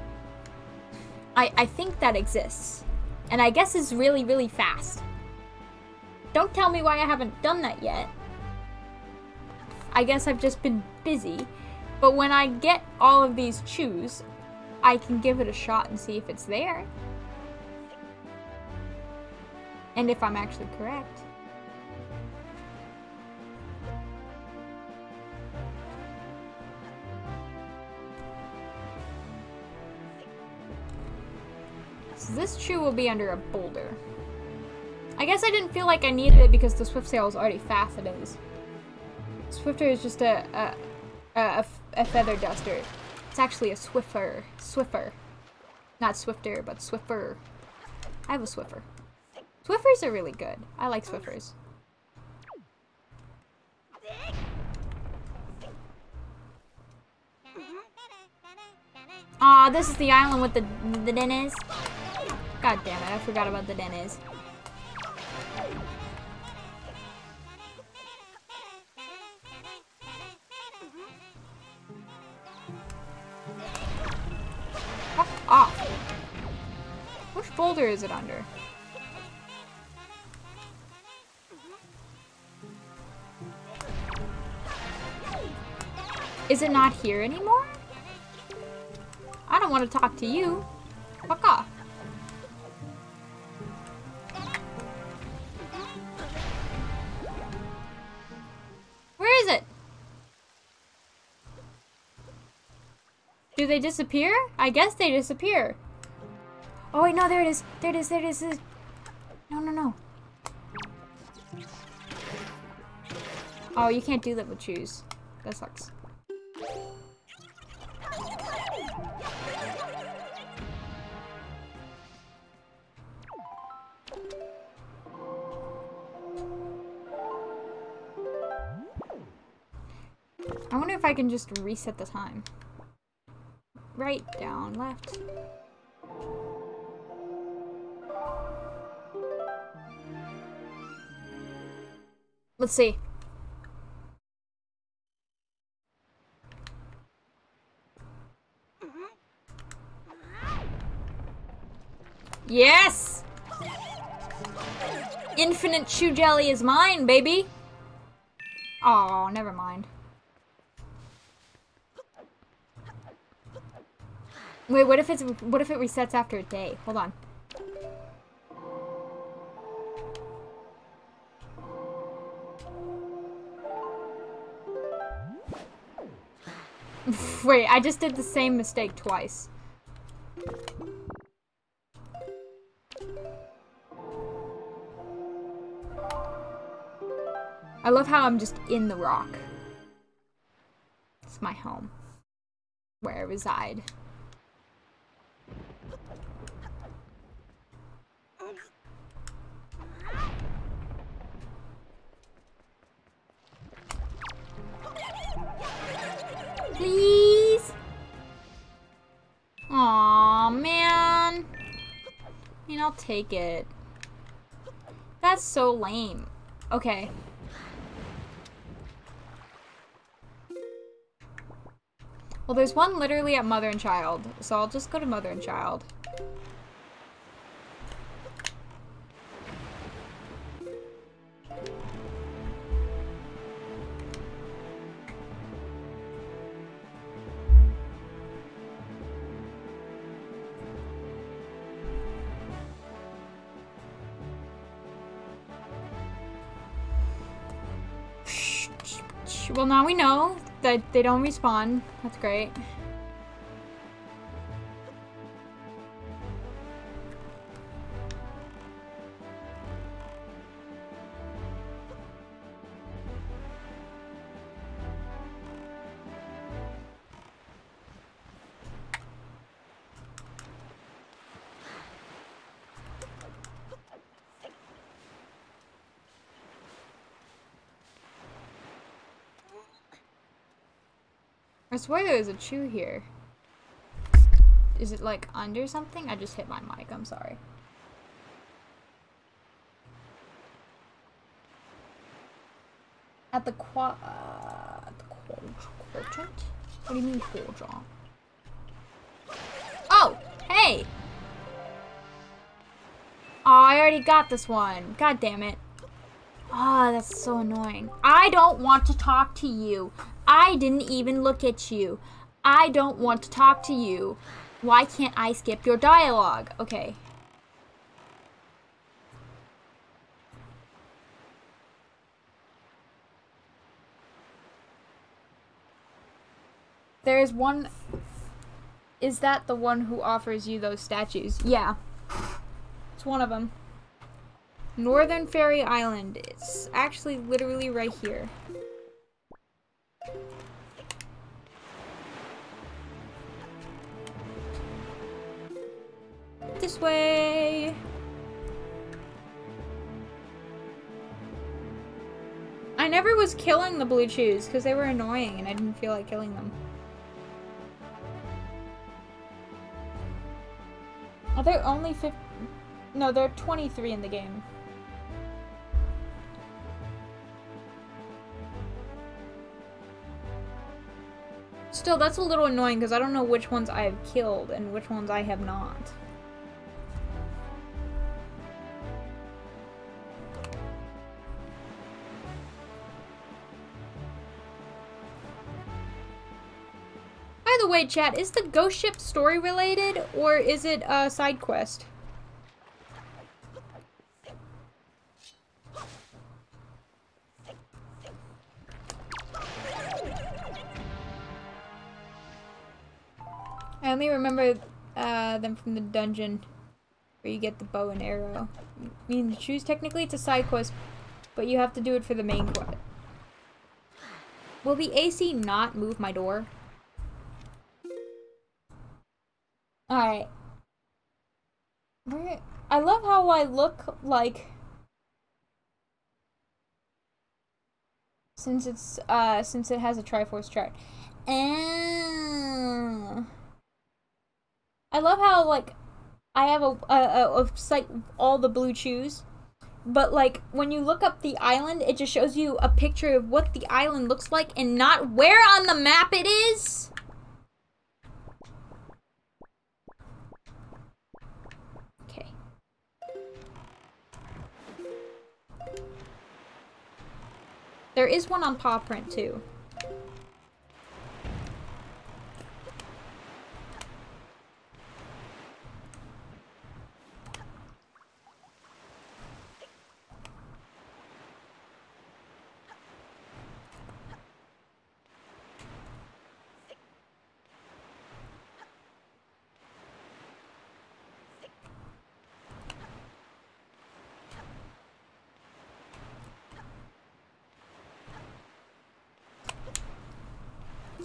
i i think that exists and i guess is really really fast. Don't tell me why i haven't done that yet I guess I've just been busy. But when I get all of these Chus, I can give it a shot and see if it's there. And if I'm actually correct. So this Chu will be under a boulder. I guess I didn't feel like I needed it because the swift sail is already fast it is. Swifter is just a a, a, a feather duster. It's actually a Swiffer. Swiffer. Not Swifter, but Swiffer. I have a Swiffer. Swiffers are really good. I like Swiffers. Aw, this is the island with the the Dennis. God damn it, I forgot about the Dennis. Boulder is it under? Is it not here anymore? I don't want to talk to you. Fuck off. Where is it? Do they disappear? I guess they disappear. Oh wait, no, there it is. There it is, there it is. No, no, no. Oh, you can't do that with Chus. That sucks. I wonder if I can just reset the time. Right, down, left. Let's see. Yes! Infinite Chu jelly is mine, baby! Oh, never mind. Wait, what if it's what if it resets after a day? Hold on. Wait, I just did the same mistake twice. I love how I'm just in the rock. It's my home. Where I reside. Please? Aw, man. I mean, I'll take it. That's so lame. Okay. Well, there's one literally at Mother and Child, so I'll just go to Mother and Child. Well, now we know that they don't respawn. That's great. Swear there was a Chu here. Is it like under something? I just hit my mic, I'm sorry. At the qua- uh, at the quadrant? What do you mean quadrant? Oh, hey! Oh, I already got this one. God damn it. Ah, oh, that's so annoying. I don't want to talk to you. I didn't even look at you. I don't want to talk to you. Why can't I skip your dialogue? Okay. There's one... Is that the one who offers you those statues? Yeah. It's one of them. Northern Fairy Island. It's actually literally right here. This way! I never was killing the blue Chus because they were annoying and I didn't feel like killing them. Are there only 50? No, there are 23 in the game. Still, that's a little annoying because I don't know which ones I have killed and which ones I have not. The way, chat, is the ghost ship story related or is it a side quest? I only remember uh, them from the dungeon where you get the bow and arrow. I mean, choose technically it's a side quest, but you have to do it for the main quest. Will the AC not move my door? Alright. I love how I look like... Since it's, uh, since it has a Triforce chart. And... I love how like I have a a, a site all the blue Chus, but like when you look up the island, it just shows you a picture of what the island looks like and not where on the map it is. There is one on paw print too.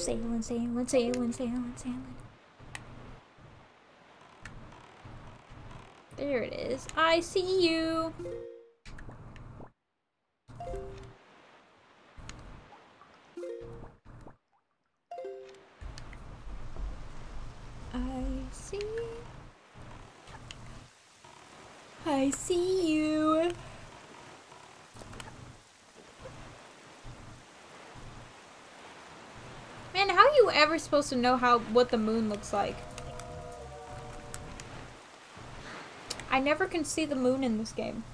Sailing, sailing, sailing, sailing, sailing. There it is. I see you. Supposed to know how what the moon looks like? I never can see the moon in this game.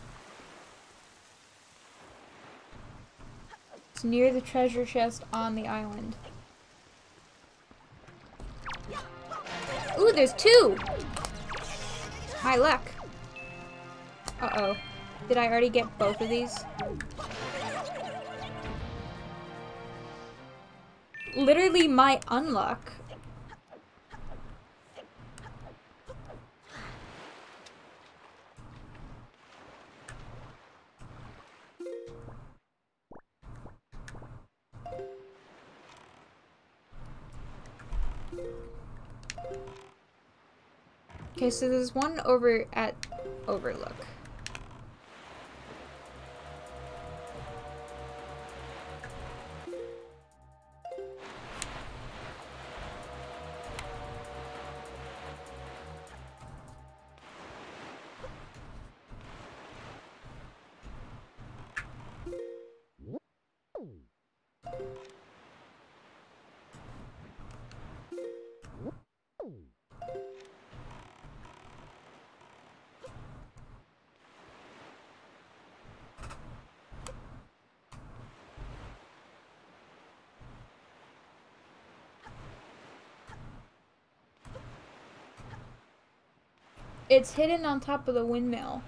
It's near the treasure chest on the island. Ooh, there's two! My luck. Uh-oh. Did I already get both of these? Literally my unluck. Okay, so there's one over at Overlook. It's hidden on top of the windmill.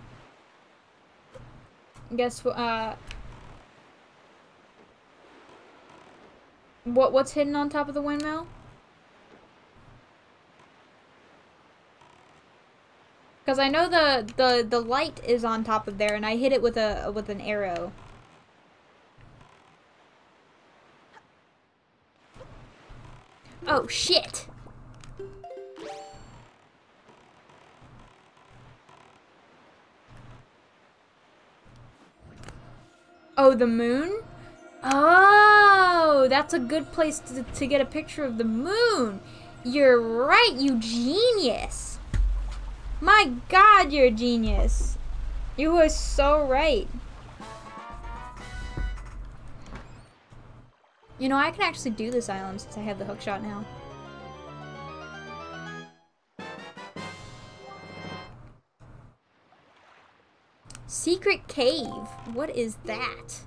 Guess what? Uh, what? What's hidden on top of the windmill? Because I know the the the light is on top of there, and I hit it with a with an arrow. Oh shit! Oh, the moon? Oh, that's a good place to, to get a picture of the moon. You're right, you genius. My god, you're a genius. You were so right. You know, I can actually do this island since I have the hookshot now. Secret cave. What is that?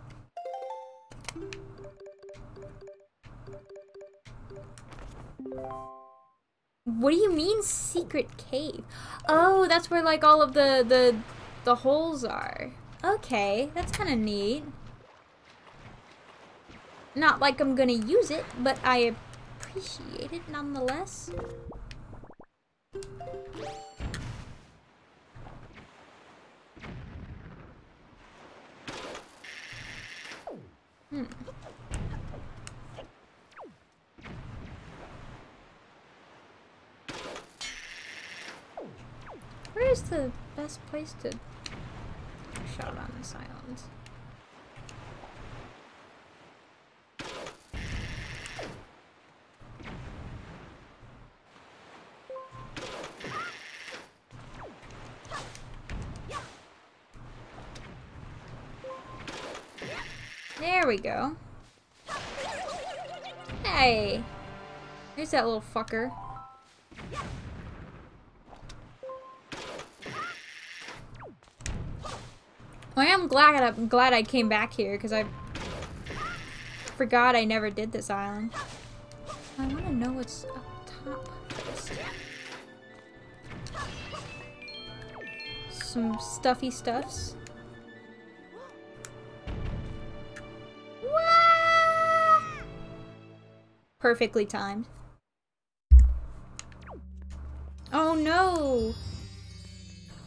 What do you mean secret cave? Oh, that's where like all of the the the holes are. Okay, that's kind of neat. Not like I'm gonna use it, but I appreciate it nonetheless. Hmm. Where is the best place to shot on this island? We go. Hey! There's that little fucker. I am glad I'm glad I came back here because I forgot I never did this island. I want to know what's up top. Some stuffy stuffs. Perfectly timed. Oh no!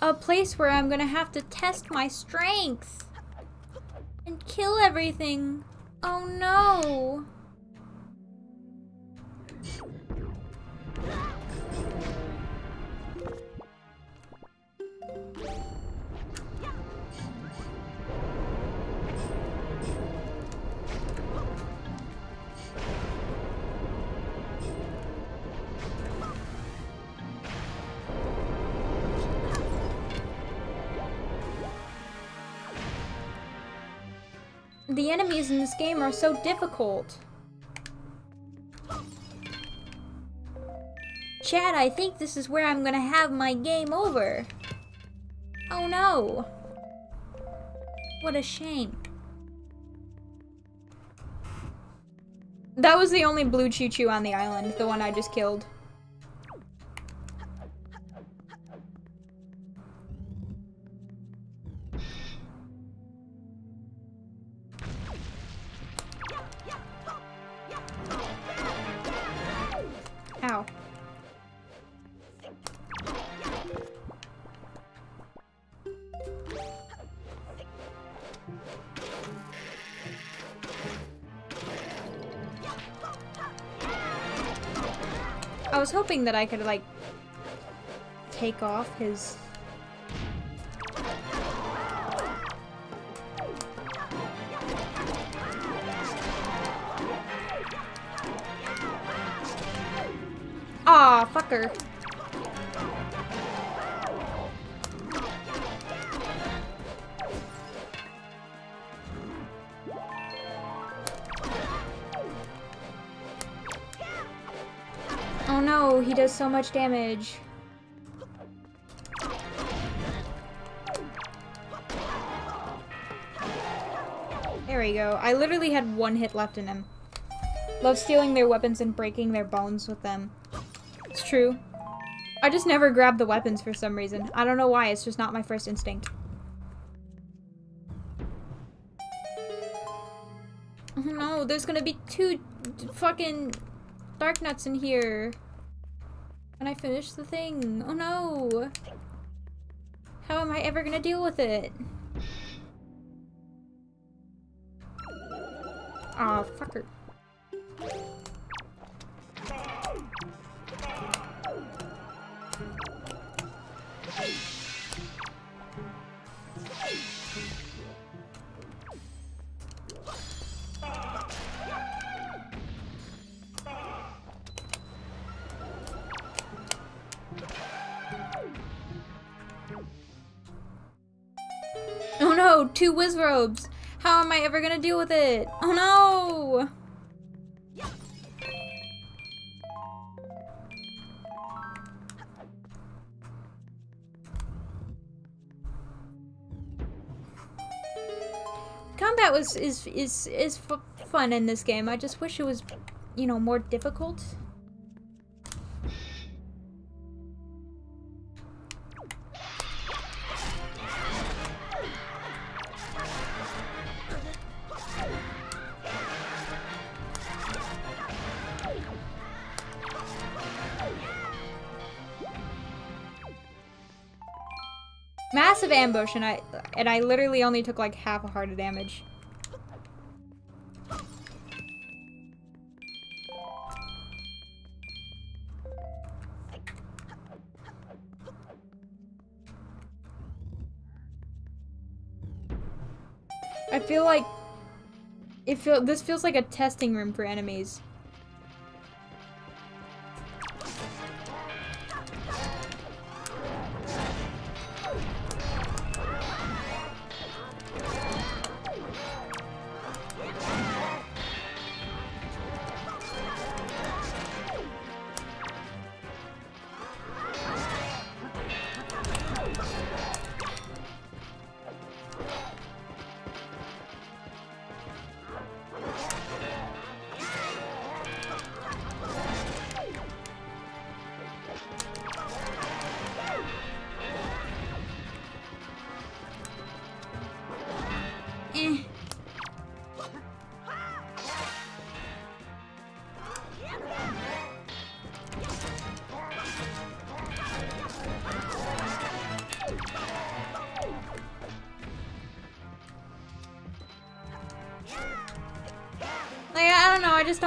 A place where I'm gonna have to test my strength and kill everything. Oh no! Enemies in this game are so difficult. Chad, I think this is where I'm gonna have my game over. Oh no. What a shame. That was the only blue Chu Chu on the island, the one I just killed. Hoping that I could, like, take off his... Aw, fucker. So much damage. There we go. I literally had one hit left in him. Love stealing their weapons and breaking their bones with them. It's true. I just never grab the weapons for some reason. I don't know why, it's just not my first instinct. Oh no, there's gonna be two fucking Darknuts in here. When I finish the thing. Oh no. How am I ever gonna deal with it? Aw, oh, fucker. Two Wizzrobes! How am I ever gonna deal with it? Oh no! Combat was is is is fun in this game. I just wish it was, you know, more difficult. Ambush and I and I literally only took like half a heart of damage. I feel like it feel this feels like a testing room for enemies.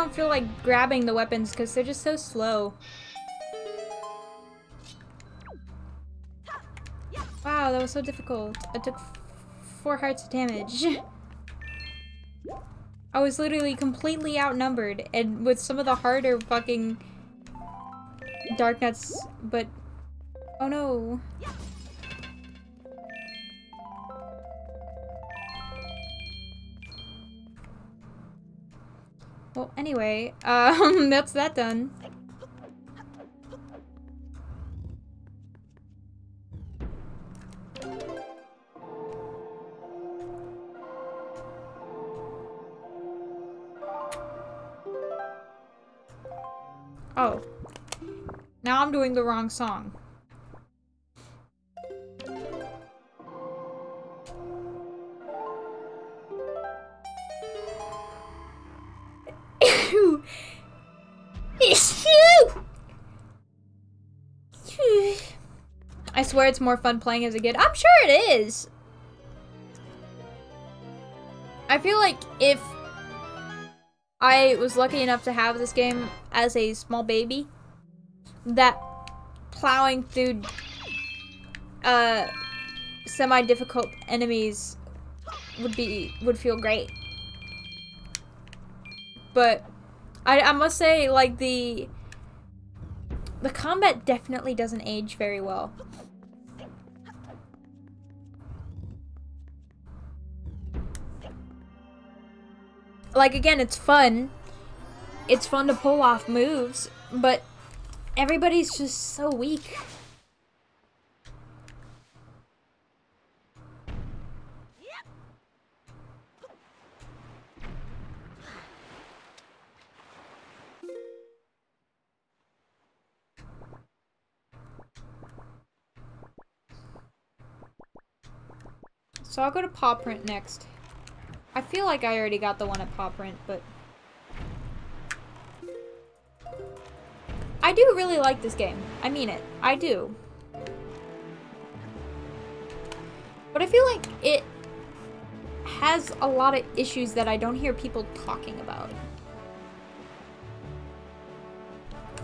Don't feel like grabbing the weapons because they're just so slow. Wow, that was so difficult. I took four hearts of damage. I was literally completely outnumbered and with some of the harder fucking Darknuts, but oh no. Um, that's that done. Oh. Now I'm doing the wrong song. I swear it's more fun playing as a kid. I'm sure it is. I feel like if I was lucky enough to have this game as a small baby, that plowing through uh semi-difficult enemies would be would feel great. But I I must say like the the combat definitely doesn't age very well. Like again, it's fun. It's fun to pull off moves, but everybody's just so weak. So I'll go to Paw Print next. I feel like I already got the one at Paw but... I do really like this game. I mean it. I do. But I feel like it has a lot of issues that I don't hear people talking about.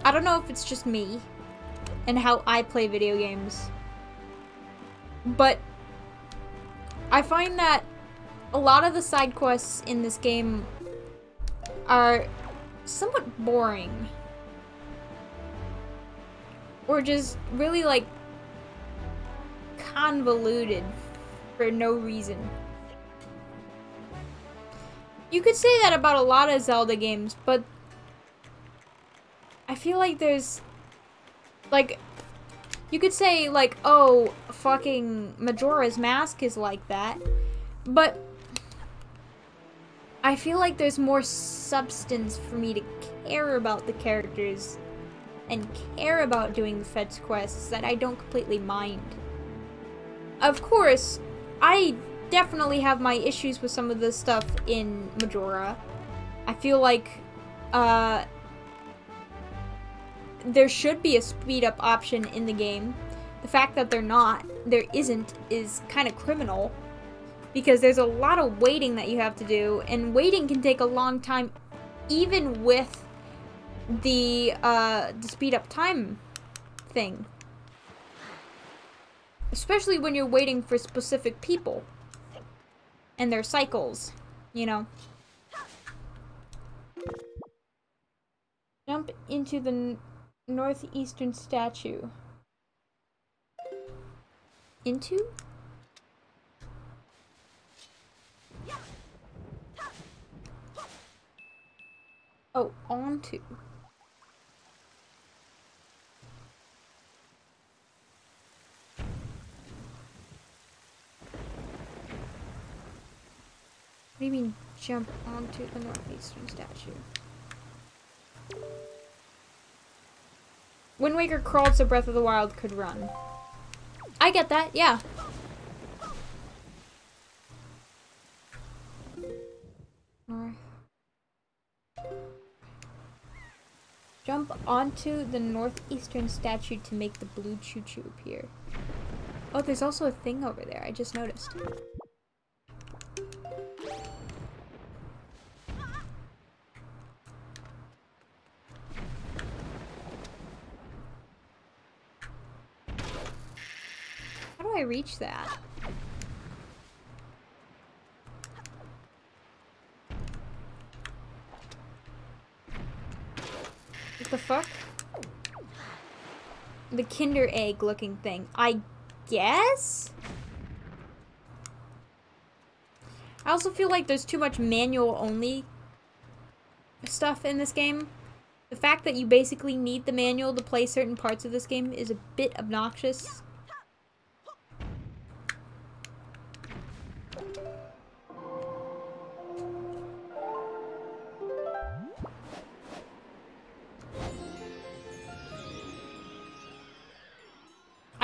I don't know if it's just me and how I play video games. But I find that a lot of the side quests in this game are somewhat boring. Or just really like convoluted for no reason. You could say that about a lot of Zelda games, but I feel like there's like you could say like, oh, fucking Majora's Mask is like that, but I feel like there's more substance for me to care about the characters and care about doing the fetch quests that I don't completely mind. Of course, I definitely have my issues with some of the stuff in Majora. I feel like uh, there should be a speed up option in the game. The fact that they're not, there isn't, is kind of criminal. Because there's a lot of waiting that you have to do, and waiting can take a long time, even with the, uh, the speed up time thing. Especially when you're waiting for specific people. And their cycles, you know. Jump into the northeastern statue. Into? Oh, onto. What do you mean jump onto the northeastern statue? Wind Waker crawled so Breath of the Wild could run. I get that, yeah. North. Jump onto the northeastern statue to make the blue Chu Chu appear. Oh, there's also a thing over there. I just noticed. How do I reach that? Fuck? The Kinder Egg looking thing. I guess? I also feel like there's too much manual only stuff in this game. The fact that you basically need the manual to play certain parts of this game is a bit obnoxious.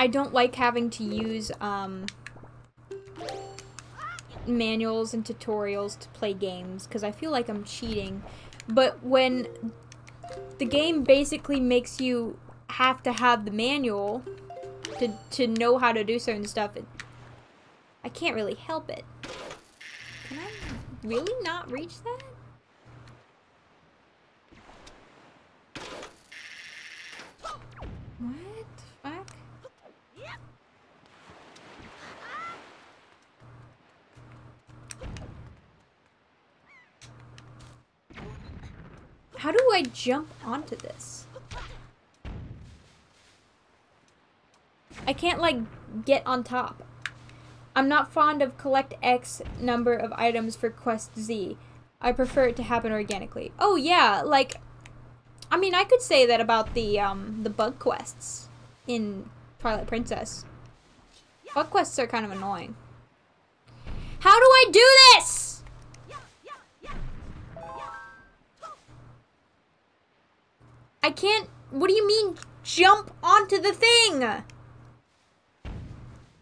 I don't like having to use um, manuals and tutorials to play games because I feel like I'm cheating. But when the game basically makes you have to have the manual to, to know how to do certain stuff, it, I can't really help it. Can I really not reach that? How do I jump onto this? I can't, like, get on top. I'm not fond of collect X number of items for quest Z. I prefer it to happen organically. Oh yeah, like I mean I could say that about the um the bug quests in Twilight Princess. Bug quests are kind of annoying. How do I do this? I can't what do you mean jump onto the thing?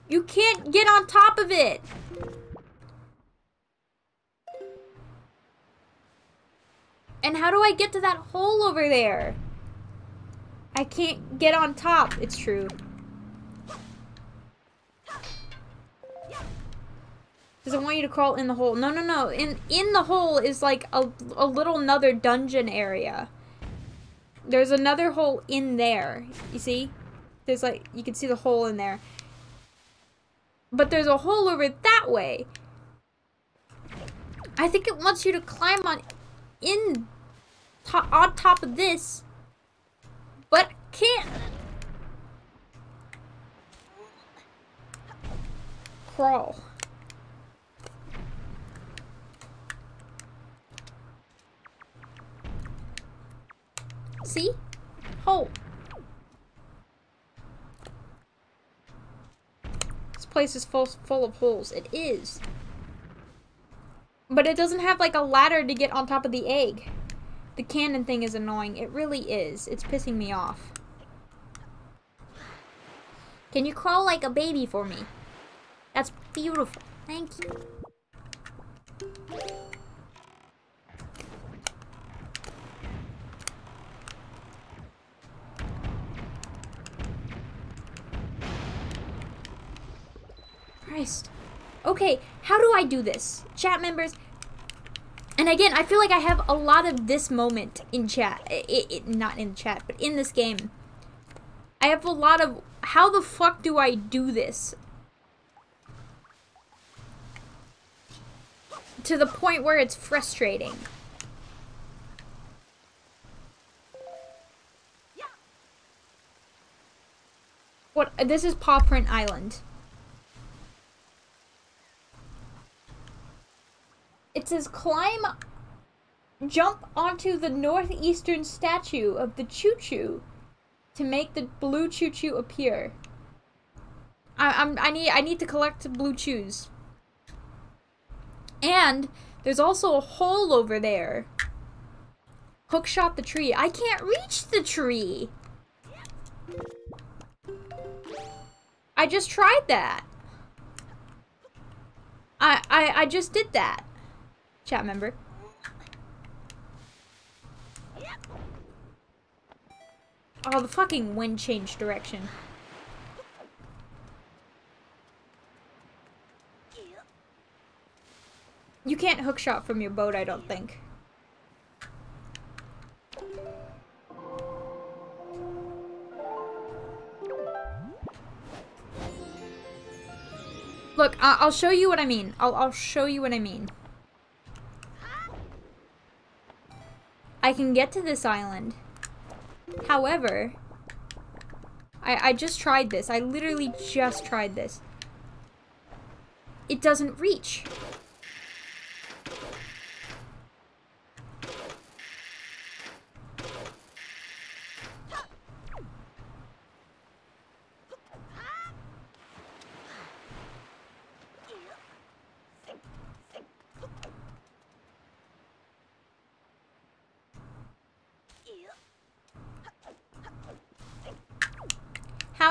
You can't get on top of it. And how do I get to that hole over there? I can't get on top. It's true. Does it want you to crawl in the hole? No, no, no. In in the hole is like a, a little another dungeon area. There's another hole in there. You see? There's like, you can see the hole in there. But there's a hole over that way. I think it wants you to climb on in to on top of this. But can't. Crawl. See? Hole. This place is full, full of holes. It is. But it doesn't have like a ladder to get on top of the egg. The cannon thing is annoying. It really is. It's pissing me off. Can you crawl like a baby for me? That's beautiful. Thank you. Christ. Okay, how do I do this? Chat members. And again, I feel like I have a lot of this moment in chat. It, it, not in chat, but in this game. I have a lot of, how the fuck do I do this? To the point where it's frustrating. What, this is Paw Print Island. It says climb, jump onto the northeastern statue of the Chu Chu to make the blue Chu Chu appear. I, I'm, I need I need to collect blue Chus. And there's also a hole over there. Hookshot the tree. I can't reach the tree. I just tried that. I, I, I just did that chat member. Oh, the fucking wind changed direction. You can't hookshot from your boat, I don't think. Look, I will show you what I mean. I'll, I'll show you what I mean. I can get to this island. However, I, I just tried this. I literally just tried this. It doesn't reach.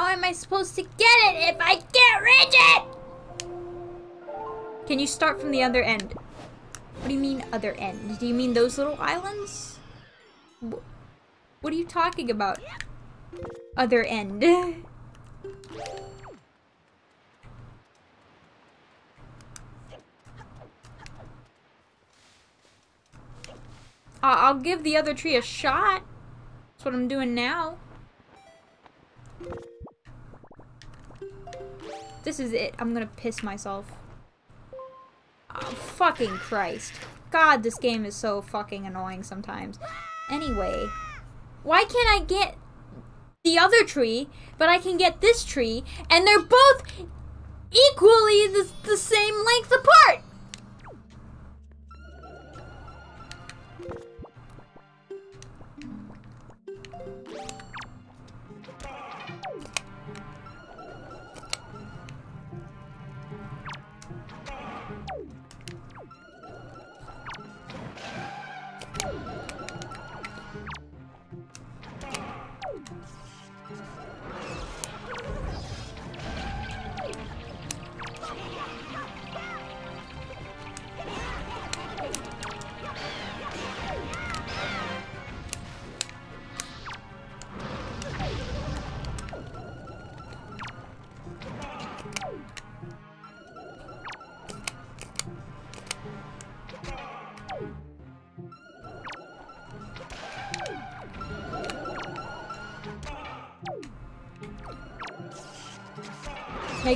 I supposed to get it if I can't reach it? Can you start from the other end? What do you mean other end? Do you mean those little islands? What are you talking about? Other end. I'll give the other tree a shot. That's what I'm doing now. This is it. I'm gonna piss myself. Oh, fucking Christ. God, this game is so fucking annoying sometimes. anyway? Why can't I get the other tree, but I can get this tree, and they're both equally the, the same length apart?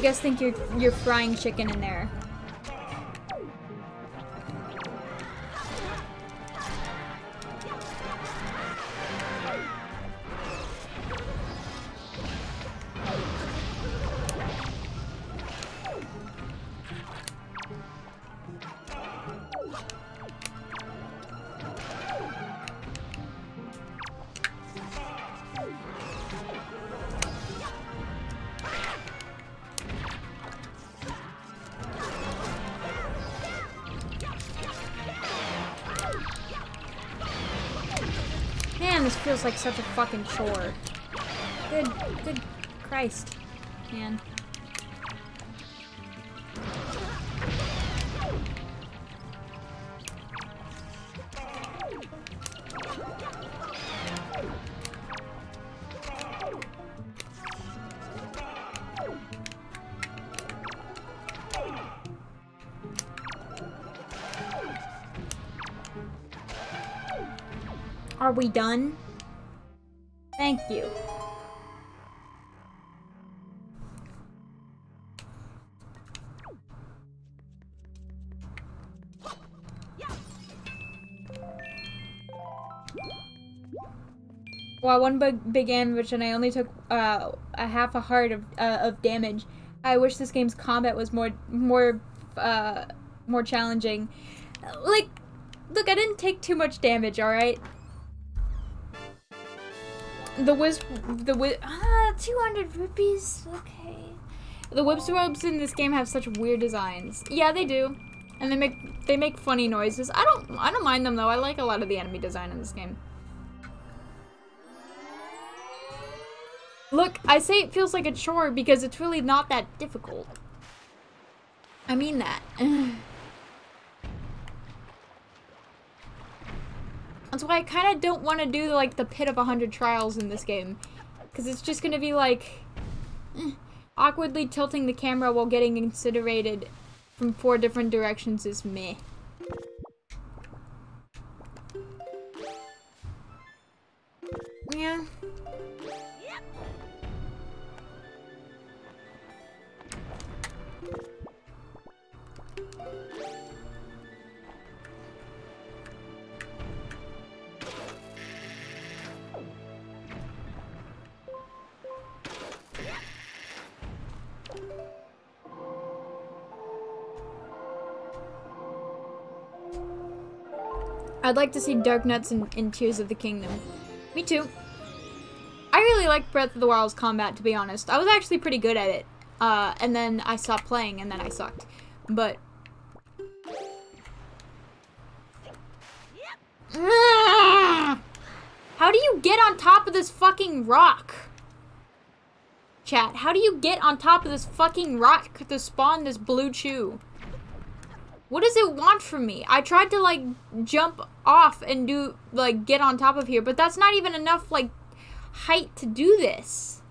Us think you're you're frying chicken in there. Like such a fucking chore. Good, good Christ, man. Are we done? Wow, one big ambush and I only took uh, a half a heart of, uh, of damage. I wish this game's combat was more more uh, more challenging. Like, look, I didn't take too much damage, all right. The whiz, the whiz, ah, 200 rupees, okay. The Wizzrobes in this game have such weird designs. Yeah, they do. And they make, they make funny noises. I don't, I don't mind them though. I like a lot of the enemy design in this game. Look, I say it feels like a chore because it's really not that difficult. I mean that. That's why I kind of don't want to do like the pit of a hundred trials in this game, because it's just gonna be like eh, awkwardly tilting the camera while getting incinerated from four different directions is meh. I'd like to see Darknuts in, in Tears of the Kingdom. Me too. I really like Breath of the Wild's combat, to be honest. I was actually pretty good at it. Uh, and then I stopped playing, and then I sucked. But... How do you get on top of this fucking rock? Chat, how do you get on top of this fucking rock to spawn this blue Chu? What does it want from me? I tried to like jump off and do like get on top of here, but that's not even enough like height to do this.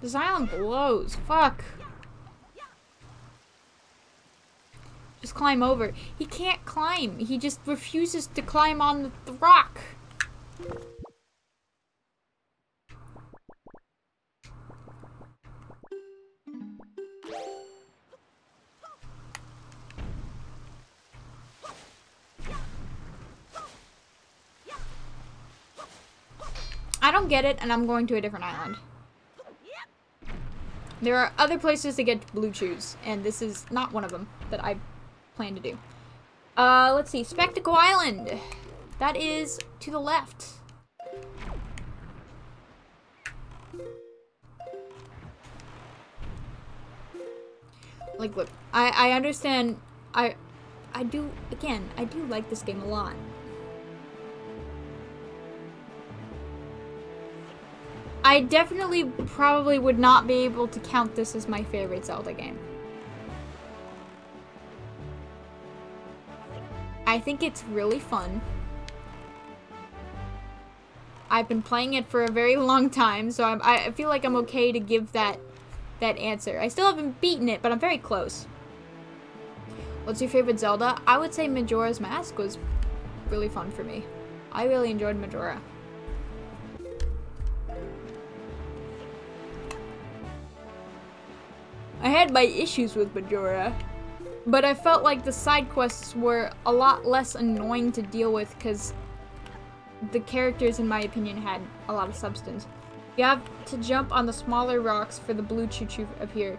This island blows. Fuck. Just climb over. He can't climb. He just refuses to climb on the, rock. I don't get it, and I'm going to a different island. There are other places to get blue Chus, and this is not one of them that I plan to do. Uh, let's see. Spectacle Island. That is to the left. Like, look, I, I understand, I, I do, again, I do like this game a lot. I definitely probably would not be able to count this as my favorite Zelda game. I think it's really fun. I've been playing it for a very long time, so I'm, I feel like I'm okay to give that that answer. I still haven't beaten it, but I'm very close. What's your favorite Zelda? I would say Majora's Mask was really fun for me. I really enjoyed Majora. I had my issues with Majora, but I felt like the side quests were a lot less annoying to deal with because the characters, in my opinion, had a lot of substance. You have to jump on the smaller rocks for the blue Chu Chu appear.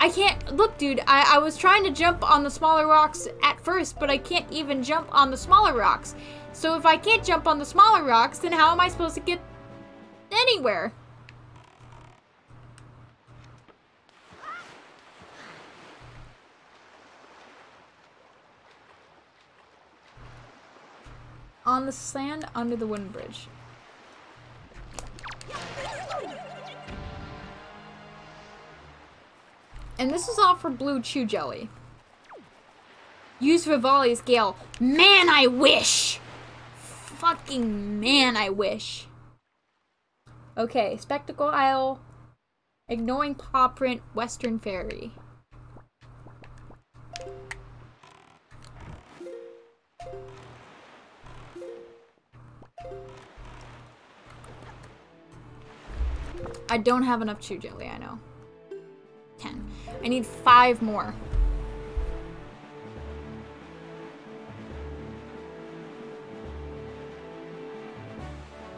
I can't- look dude, I, I was trying to jump on the smaller rocks at first, but I can't even jump on the smaller rocks. So if I can't jump on the smaller rocks, then how am I supposed to get anywhere? On the sand under the wooden bridge. And this is all for blue Chu jelly. Use Revali's Gale. Man, I wish! Fucking man, I wish. Okay, Spectacle Isle. Ignoring paw print, Western Fairy. I don't have enough Chu jelly, I know. 10. I need five more.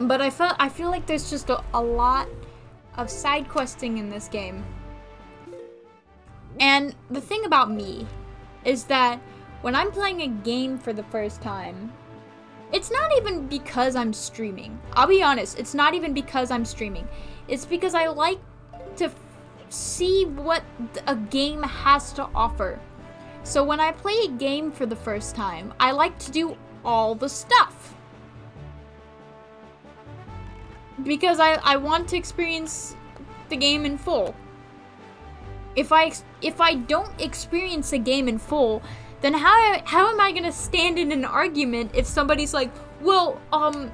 But I felt I feel like there's just a, a lot of side questing in this game. And the thing about me is that when I'm playing a game for the first time, it's not even because I'm streaming. I'll be honest, it's not even because I'm streaming. It's because I like to see what a game has to offer. So when I play a game for the first time, I like to do all the stuff. Because I, I want to experience the game in full. If I if I don't experience a game in full, then how how am I gonna stand in an argument if somebody's like, well, um,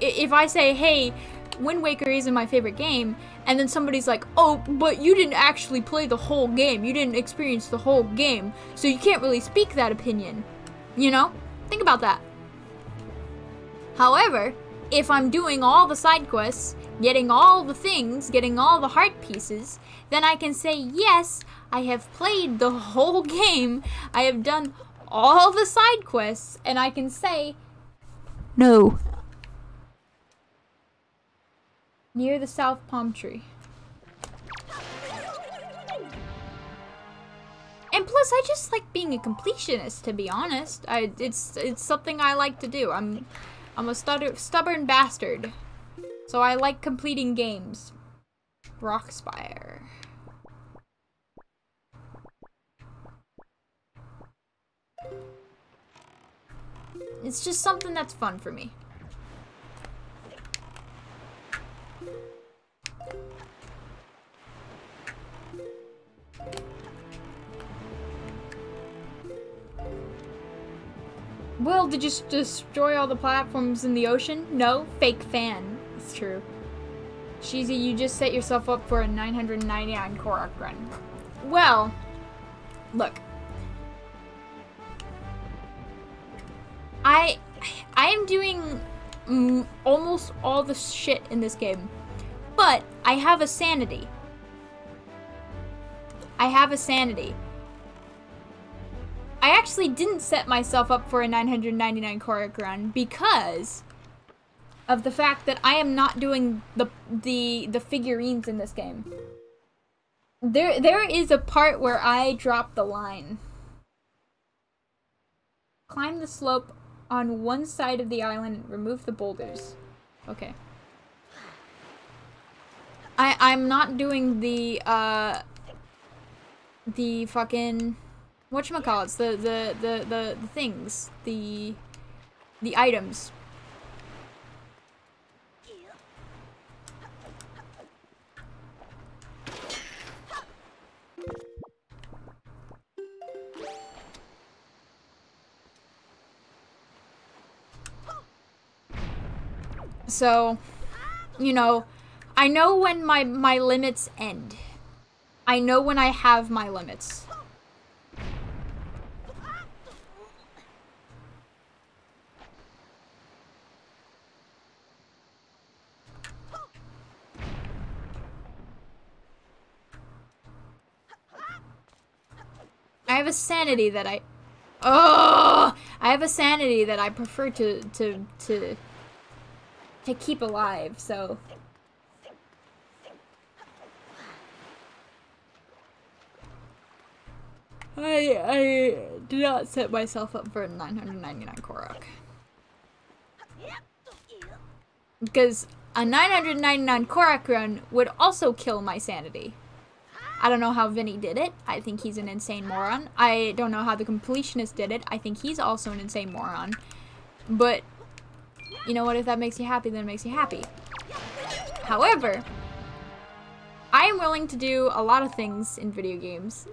if I say, hey, Wind Waker isn't my favorite game, and then somebody's like, oh, but you didn't actually play the whole game. You didn't experience the whole game, so you can't really speak that opinion. You know? Think about that. However, if I'm doing all the side quests, getting all the things, getting all the heart pieces, then I can say, yes, I have played the whole game. I have done all the side quests, and I can say, no, near the south palm tree. And plus, I just like being a completionist, to be honest. I, it's it's something I like to do. I'm I'm a stubborn bastard, so I like completing games. Rockspire. It's just something that's fun for me. Will, did you destroy all the platforms in the ocean? No, fake fan. It's true. Cheesy, you just set yourself up for a 999 Korok run. Well, look. I I am doing almost all the shit in this game, but I have a sanity. I have a sanity. I actually didn't set myself up for a 999 Korok run because of the fact that I am not doing the the the figurines in this game. There there is a part where I drop the line. Climb the slope on one side of the island and remove the boulders. Okay. I I'm not doing the uh the fucking whatchamacallits, the the the the, the things, the the items. So, you know, I know when my my limits end. I know when I have my limits. I have a sanity that I Oh, I have a sanity that I prefer to to to to keep alive. So I I did not set myself up for 999 Korok. Because a 999 Korok run would also kill my sanity. I don't know how Vinny did it. I think he's an insane moron. I don't know how the completionist did it. I think he's also an insane moron. But, you know what? If that makes you happy, then it makes you happy. However, I am willing to do a lot of things in video games.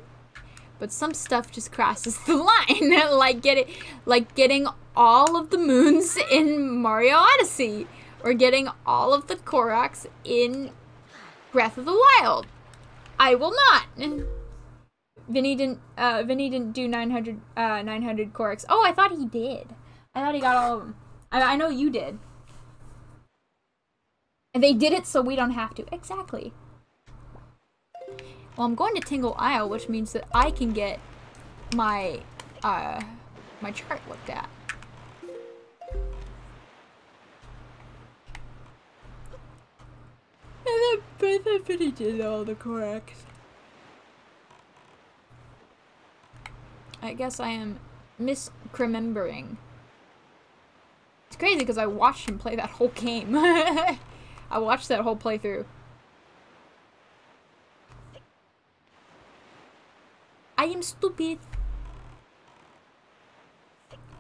But some stuff just crosses the line. like, get it, like getting all of the moons in Mario Odyssey. Or getting all of the Koroks in Breath of the Wild I will not. Vinny didn't. Uh, Vinny didn't do 900. Uh, 900 Koroks. Oh, I thought he did. I thought he got all of them. I, I know you did. And they did it so we don't have to. Exactly. Well, I'm going to Tingle Isle, which means that I can get my uh my chart looked at. Then, then did all the correct. I guess I am misremembering. It's crazy because I watched him play that whole game. I watched that whole playthrough. I am stupid.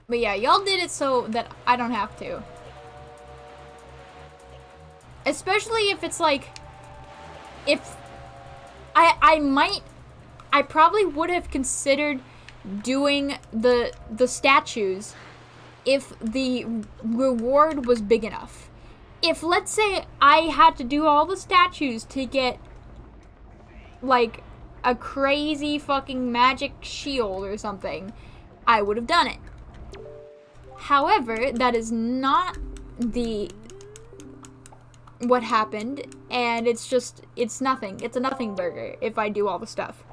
But yeah, y'all did it so that I don't have to. Especially if it's like, if I I might, I probably would have considered doing the the statues if the reward was big enough. If let's say I had to do all the statues to get like a crazy fucking magic shield or something, I would have done it. However, that is not the what happened, and it's just, it's nothing. It's a nothing burger if I do all the stuff.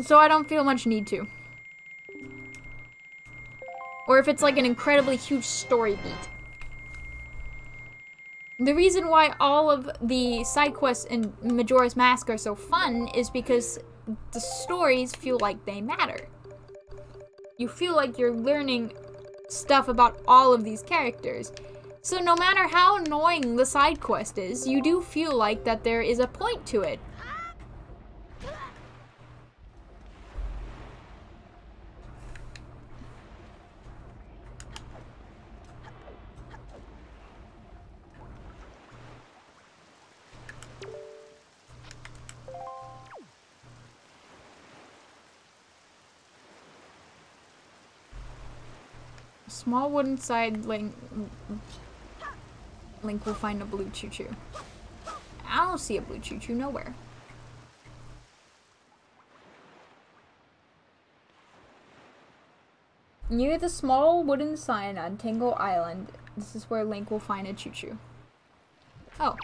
So I don't feel much need to. Or if it's like an incredibly huge story beat. The reason why all of the side quests in Majora's Mask are so fun is because the stories feel like they matter. You feel like you're learning stuff about all of these characters. So no matter how annoying the side quest is, you do feel like that there is a point to it. Small wooden side link. Link will find a blue Chu Chu. I don't see a blue Chu Chu nowhere. Near the small wooden sign on Tingle Island, this is where Link will find a Chu Chu. Oh.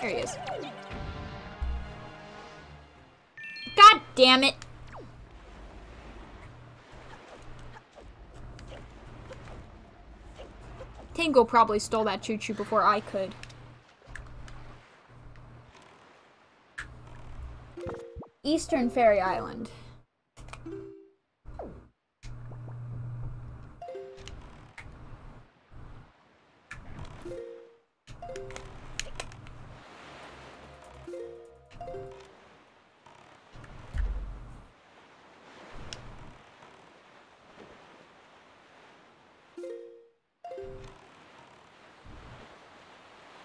There he is. God damn it! Tango probably stole that Chu Chu before I could. Eastern Fairy Island.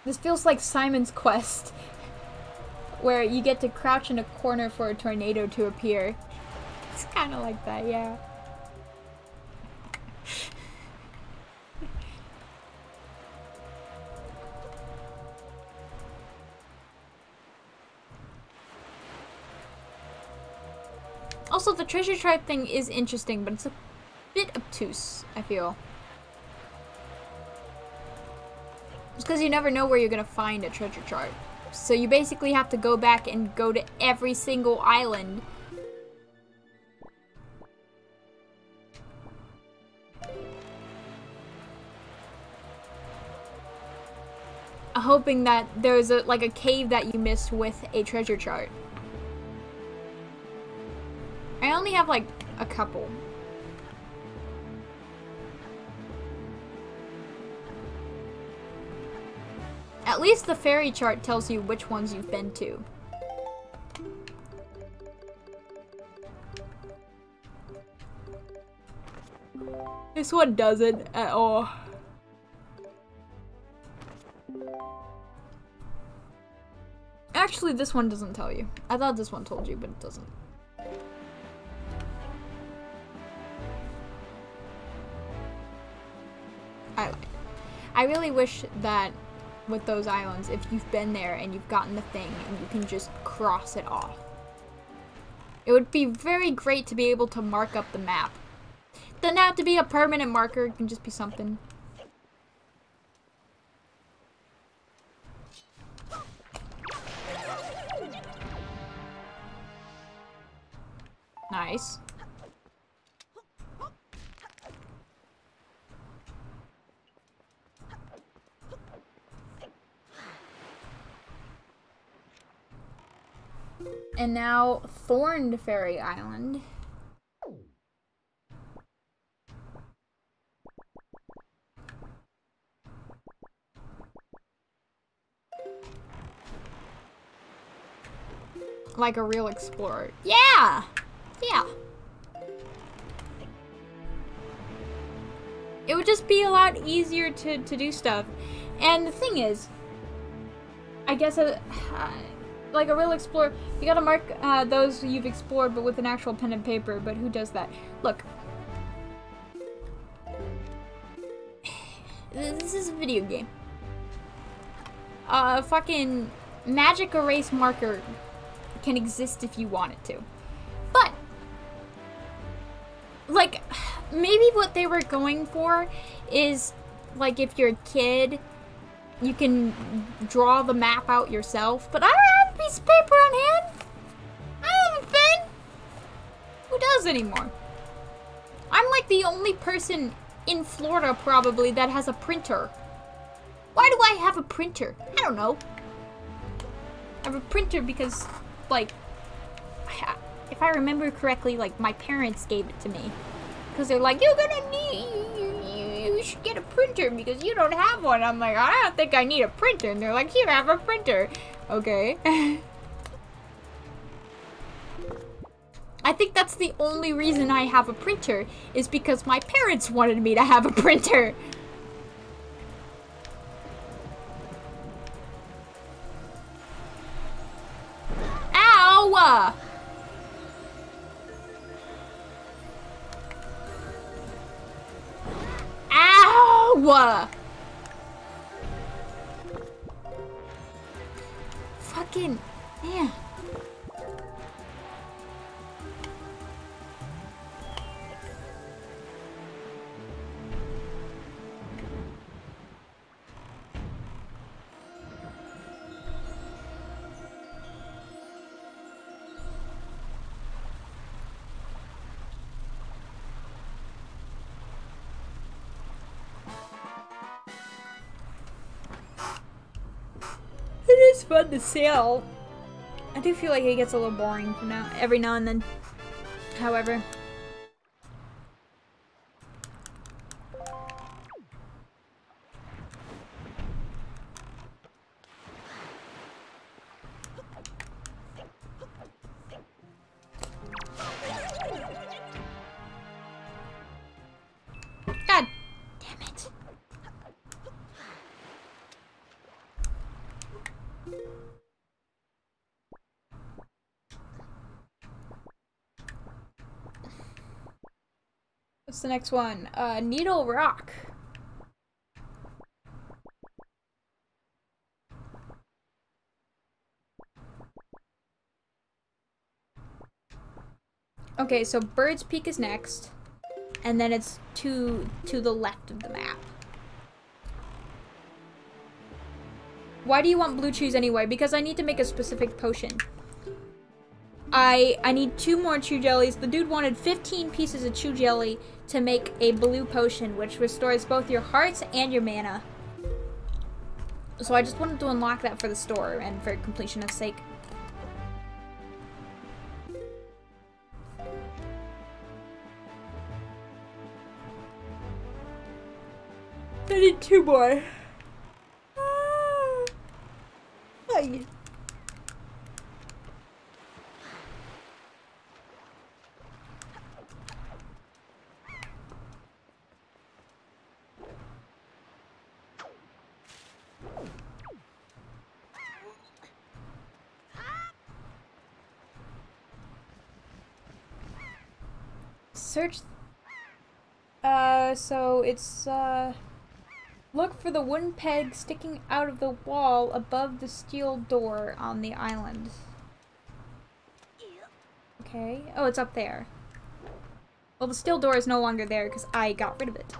This feels like Simon's Quest, where you get to crouch in a corner for a tornado to appear. It's kind of like that, yeah. Also, the treasure tribe thing is interesting, but it's a bit obtuse, I feel. It's because you never know where you're gonna find a treasure chart. So you basically have to go back and go to every single island. Hoping that there's a like a cave that you missed with a treasure chart. I only have like a couple. At least the fairy chart tells you which ones you've been to. This one doesn't at all. Actually, this one doesn't tell you. I thought this one told you, but it doesn't. I lied. I really wish that with those islands if you've been there and you've gotten the thing and you can just cross it off. It would be very great to be able to mark up the map. Doesn't have to be a permanent marker, it can just be something. Nice. And now Thorned Fairy Island. Like a real explorer. Yeah! Yeah. It would just be a lot easier to, to do stuff. And the thing is, I guess uh, like a real explorer, you gotta mark uh, those you've explored, but with an actual pen and paper. But who does that? Look. This is a video game. A uh, fucking magic erase marker can exist if you want it to. But, like, maybe what they were going for is, like, if you're a kid you can draw the map out yourself, but I piece of paper on hand. I don't have a pen. Who does anymore? I'm like the only person in Florida probably that has a printer. Why do I have a printer? I don't know. I have a printer because, like, if I remember correctly, like, my parents gave it to me. Because they're like, you're gonna need, you should get a printer because you don't have one. I'm like, I don't think I need a printer. And they're like, here, have a printer. Okay. I think that's the only reason I have a printer is because my parents wanted me to have a printer. Ow! Ow! Fucking, man. fun to sail. I do feel like it gets a little boring for now, every now and then. However. The next one? Uh, Needle Rock. Okay, so Bird's Peak is next, and then it's to to the left of the map. Why do you want blue Chus anyway? Because I need to make a specific potion. I I need two more Chu jellies. The dude wanted 15 pieces of Chu jelly to make a blue potion, which restores both your hearts and your mana. So I just wanted to unlock that for the store and for completion's sake. I need two more. Ah. Ay. Search. Uh, so it's, uh. Look for the wooden peg sticking out of the wall above the steel door on the island. Okay. Oh, it's up there. Well, the steel door is no longer there because I got rid of it.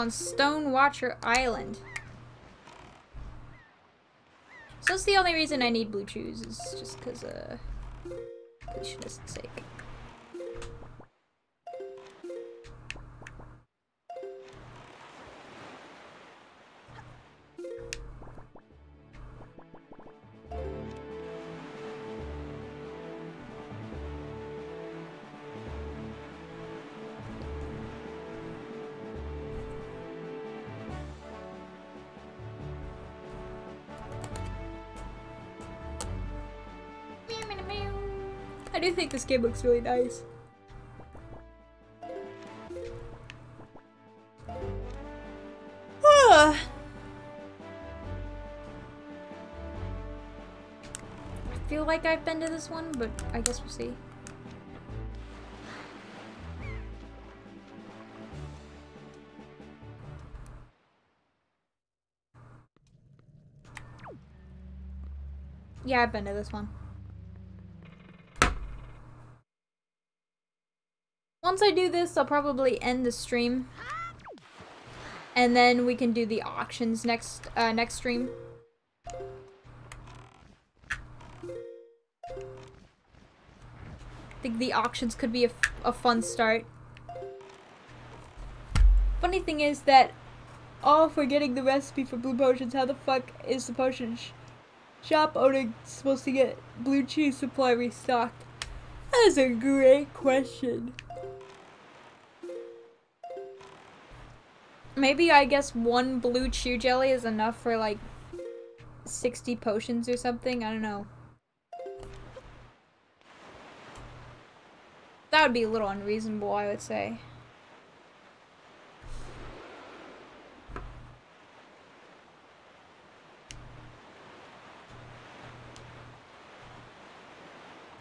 On Stone Watcher Island. So that's the only reason I need blue Chus, is just because, uh, completionist's sake. Think this game looks really nice. I feel like I've been to this one, but I guess we'll see. Yeah, I've been to this one. Once I do this, I'll probably end the stream. And then we can do the auctions next uh, next stream. I think the auctions could be a, a fun start. Funny thing is that all for getting the recipe for blue potions, how the fuck is the potion sh shop owner supposed to get blue cheese supply restocked? That is a great question. Maybe I guess one blue Chu jelly is enough for like 60 potions or something. I don't know. That would be a little unreasonable, I would say.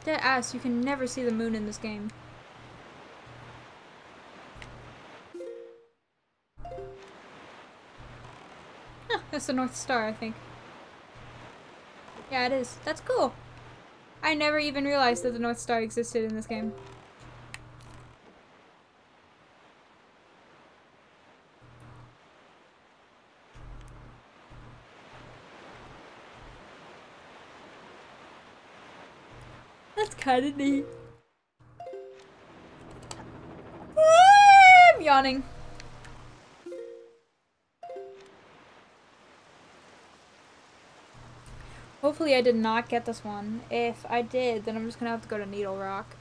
Dead ass, you can never see the moon in this game. That's the North Star, I think. Yeah, it is. That's cool. I never even realized that the North Star existed in this game. That's kind of neat. I'm yawning. Hopefully I did not get this one. If I did, then I'm just gonna have to go to Needle Rock.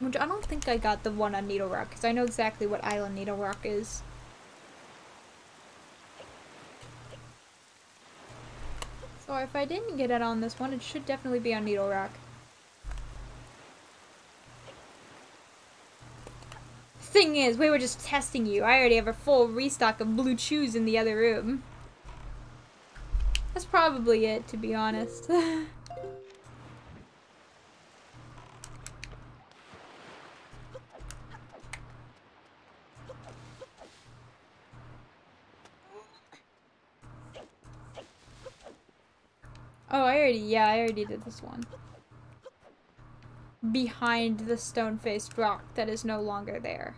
Which I don't think I got the one on Needle Rock, because I know exactly what island Needle Rock is. So if I didn't get it on this one, it should definitely be on Needle Rock. Thing is, we were just testing you. I already have a full restock of blue Chus in the other room. Probably it, to be honest. Oh, I already, yeah, I already did this one. Behind the stone-faced rock that is no longer there.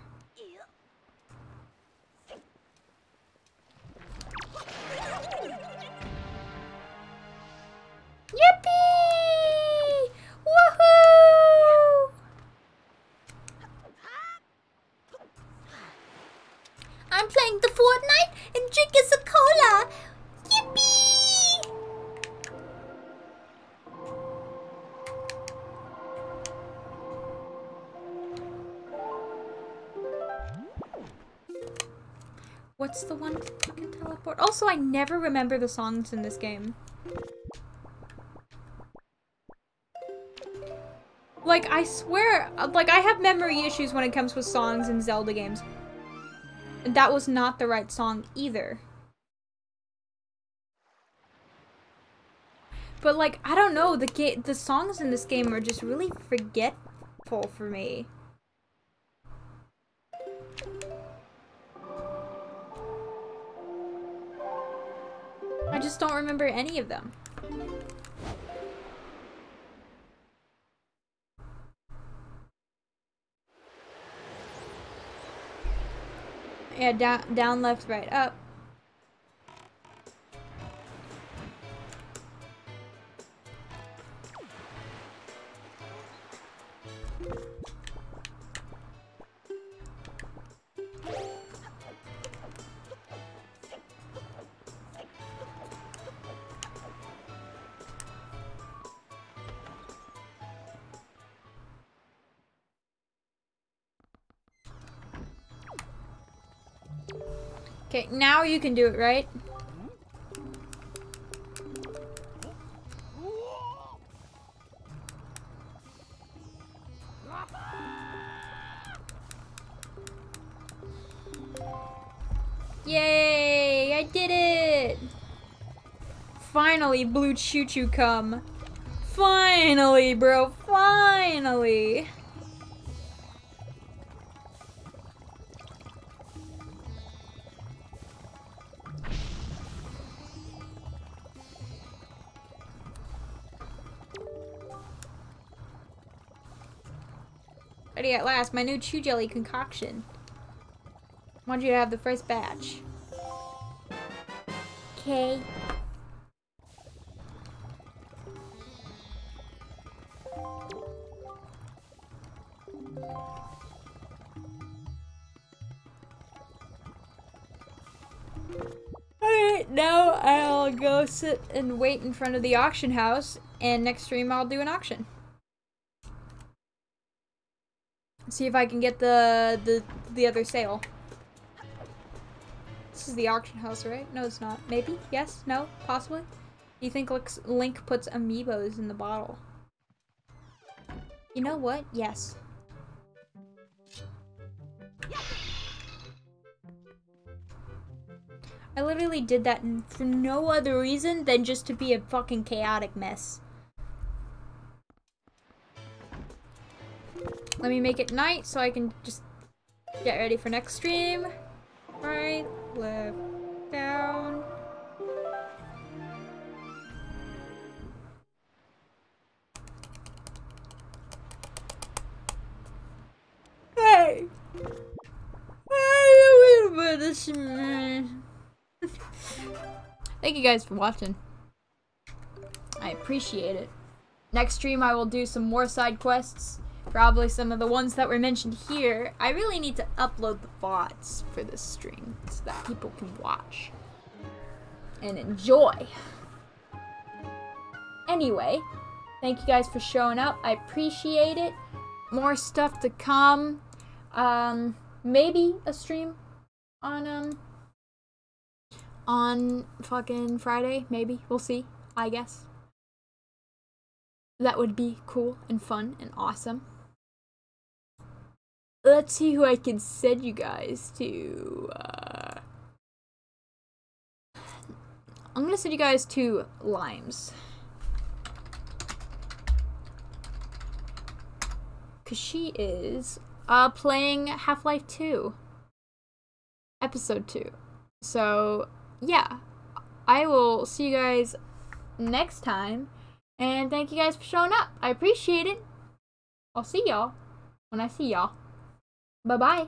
Yippee! Woohoo! I'm playing the Fortnite and drinking some cola. Yippee! What's the one fucking teleport? Also, I never remember the songs in this game. Like, I swear, like, I have memory issues when it comes with songs in Zelda games. And that was not the right song either. But, like, I don't know, the ga the songs in this game are just really forgetful for me. I just don't remember any of them. Yeah, down, down, left, right, up. You can do it, right? Yay! I did it! Finally, Blue Chu Chu come. Finally, bro. Finally. My new Chu jelly concoction. I Want you to have the first batch. Okay. Alright, now I'll go sit and wait in front of the auction house, and next stream I'll do an auction. See if I can get the the the other sale. This is the auction house, right? No, it's not. Maybe? Yes? No? Possibly? You think Link puts amiibos in the bottle? You know what? Yes. I literally did that for no other reason than just to be a fucking chaotic mess. Let me make it night so I can just get ready for next stream. Right, left, down. Hey! Hey, wait a minute. Thank you guys for watching. I appreciate it. Next stream I will do some more side quests. Probably some of the ones that were mentioned here. I really need to upload the VODs for this stream so that people can watch and enjoy. Anyway, thank you guys for showing up. I appreciate it. More stuff to come. Um, maybe a stream on um on fucking Friday. Maybe we'll see. I guess that would be cool and fun and awesome. Let's see who I can send you guys to. Uh, I'm gonna send you guys to Limes. Cause she is uh playing Half-Life 2. Episode 2. So yeah. I will see you guys next time. And thank you guys for showing up. I appreciate it. I'll see y'all when I see y'all. Bye bye.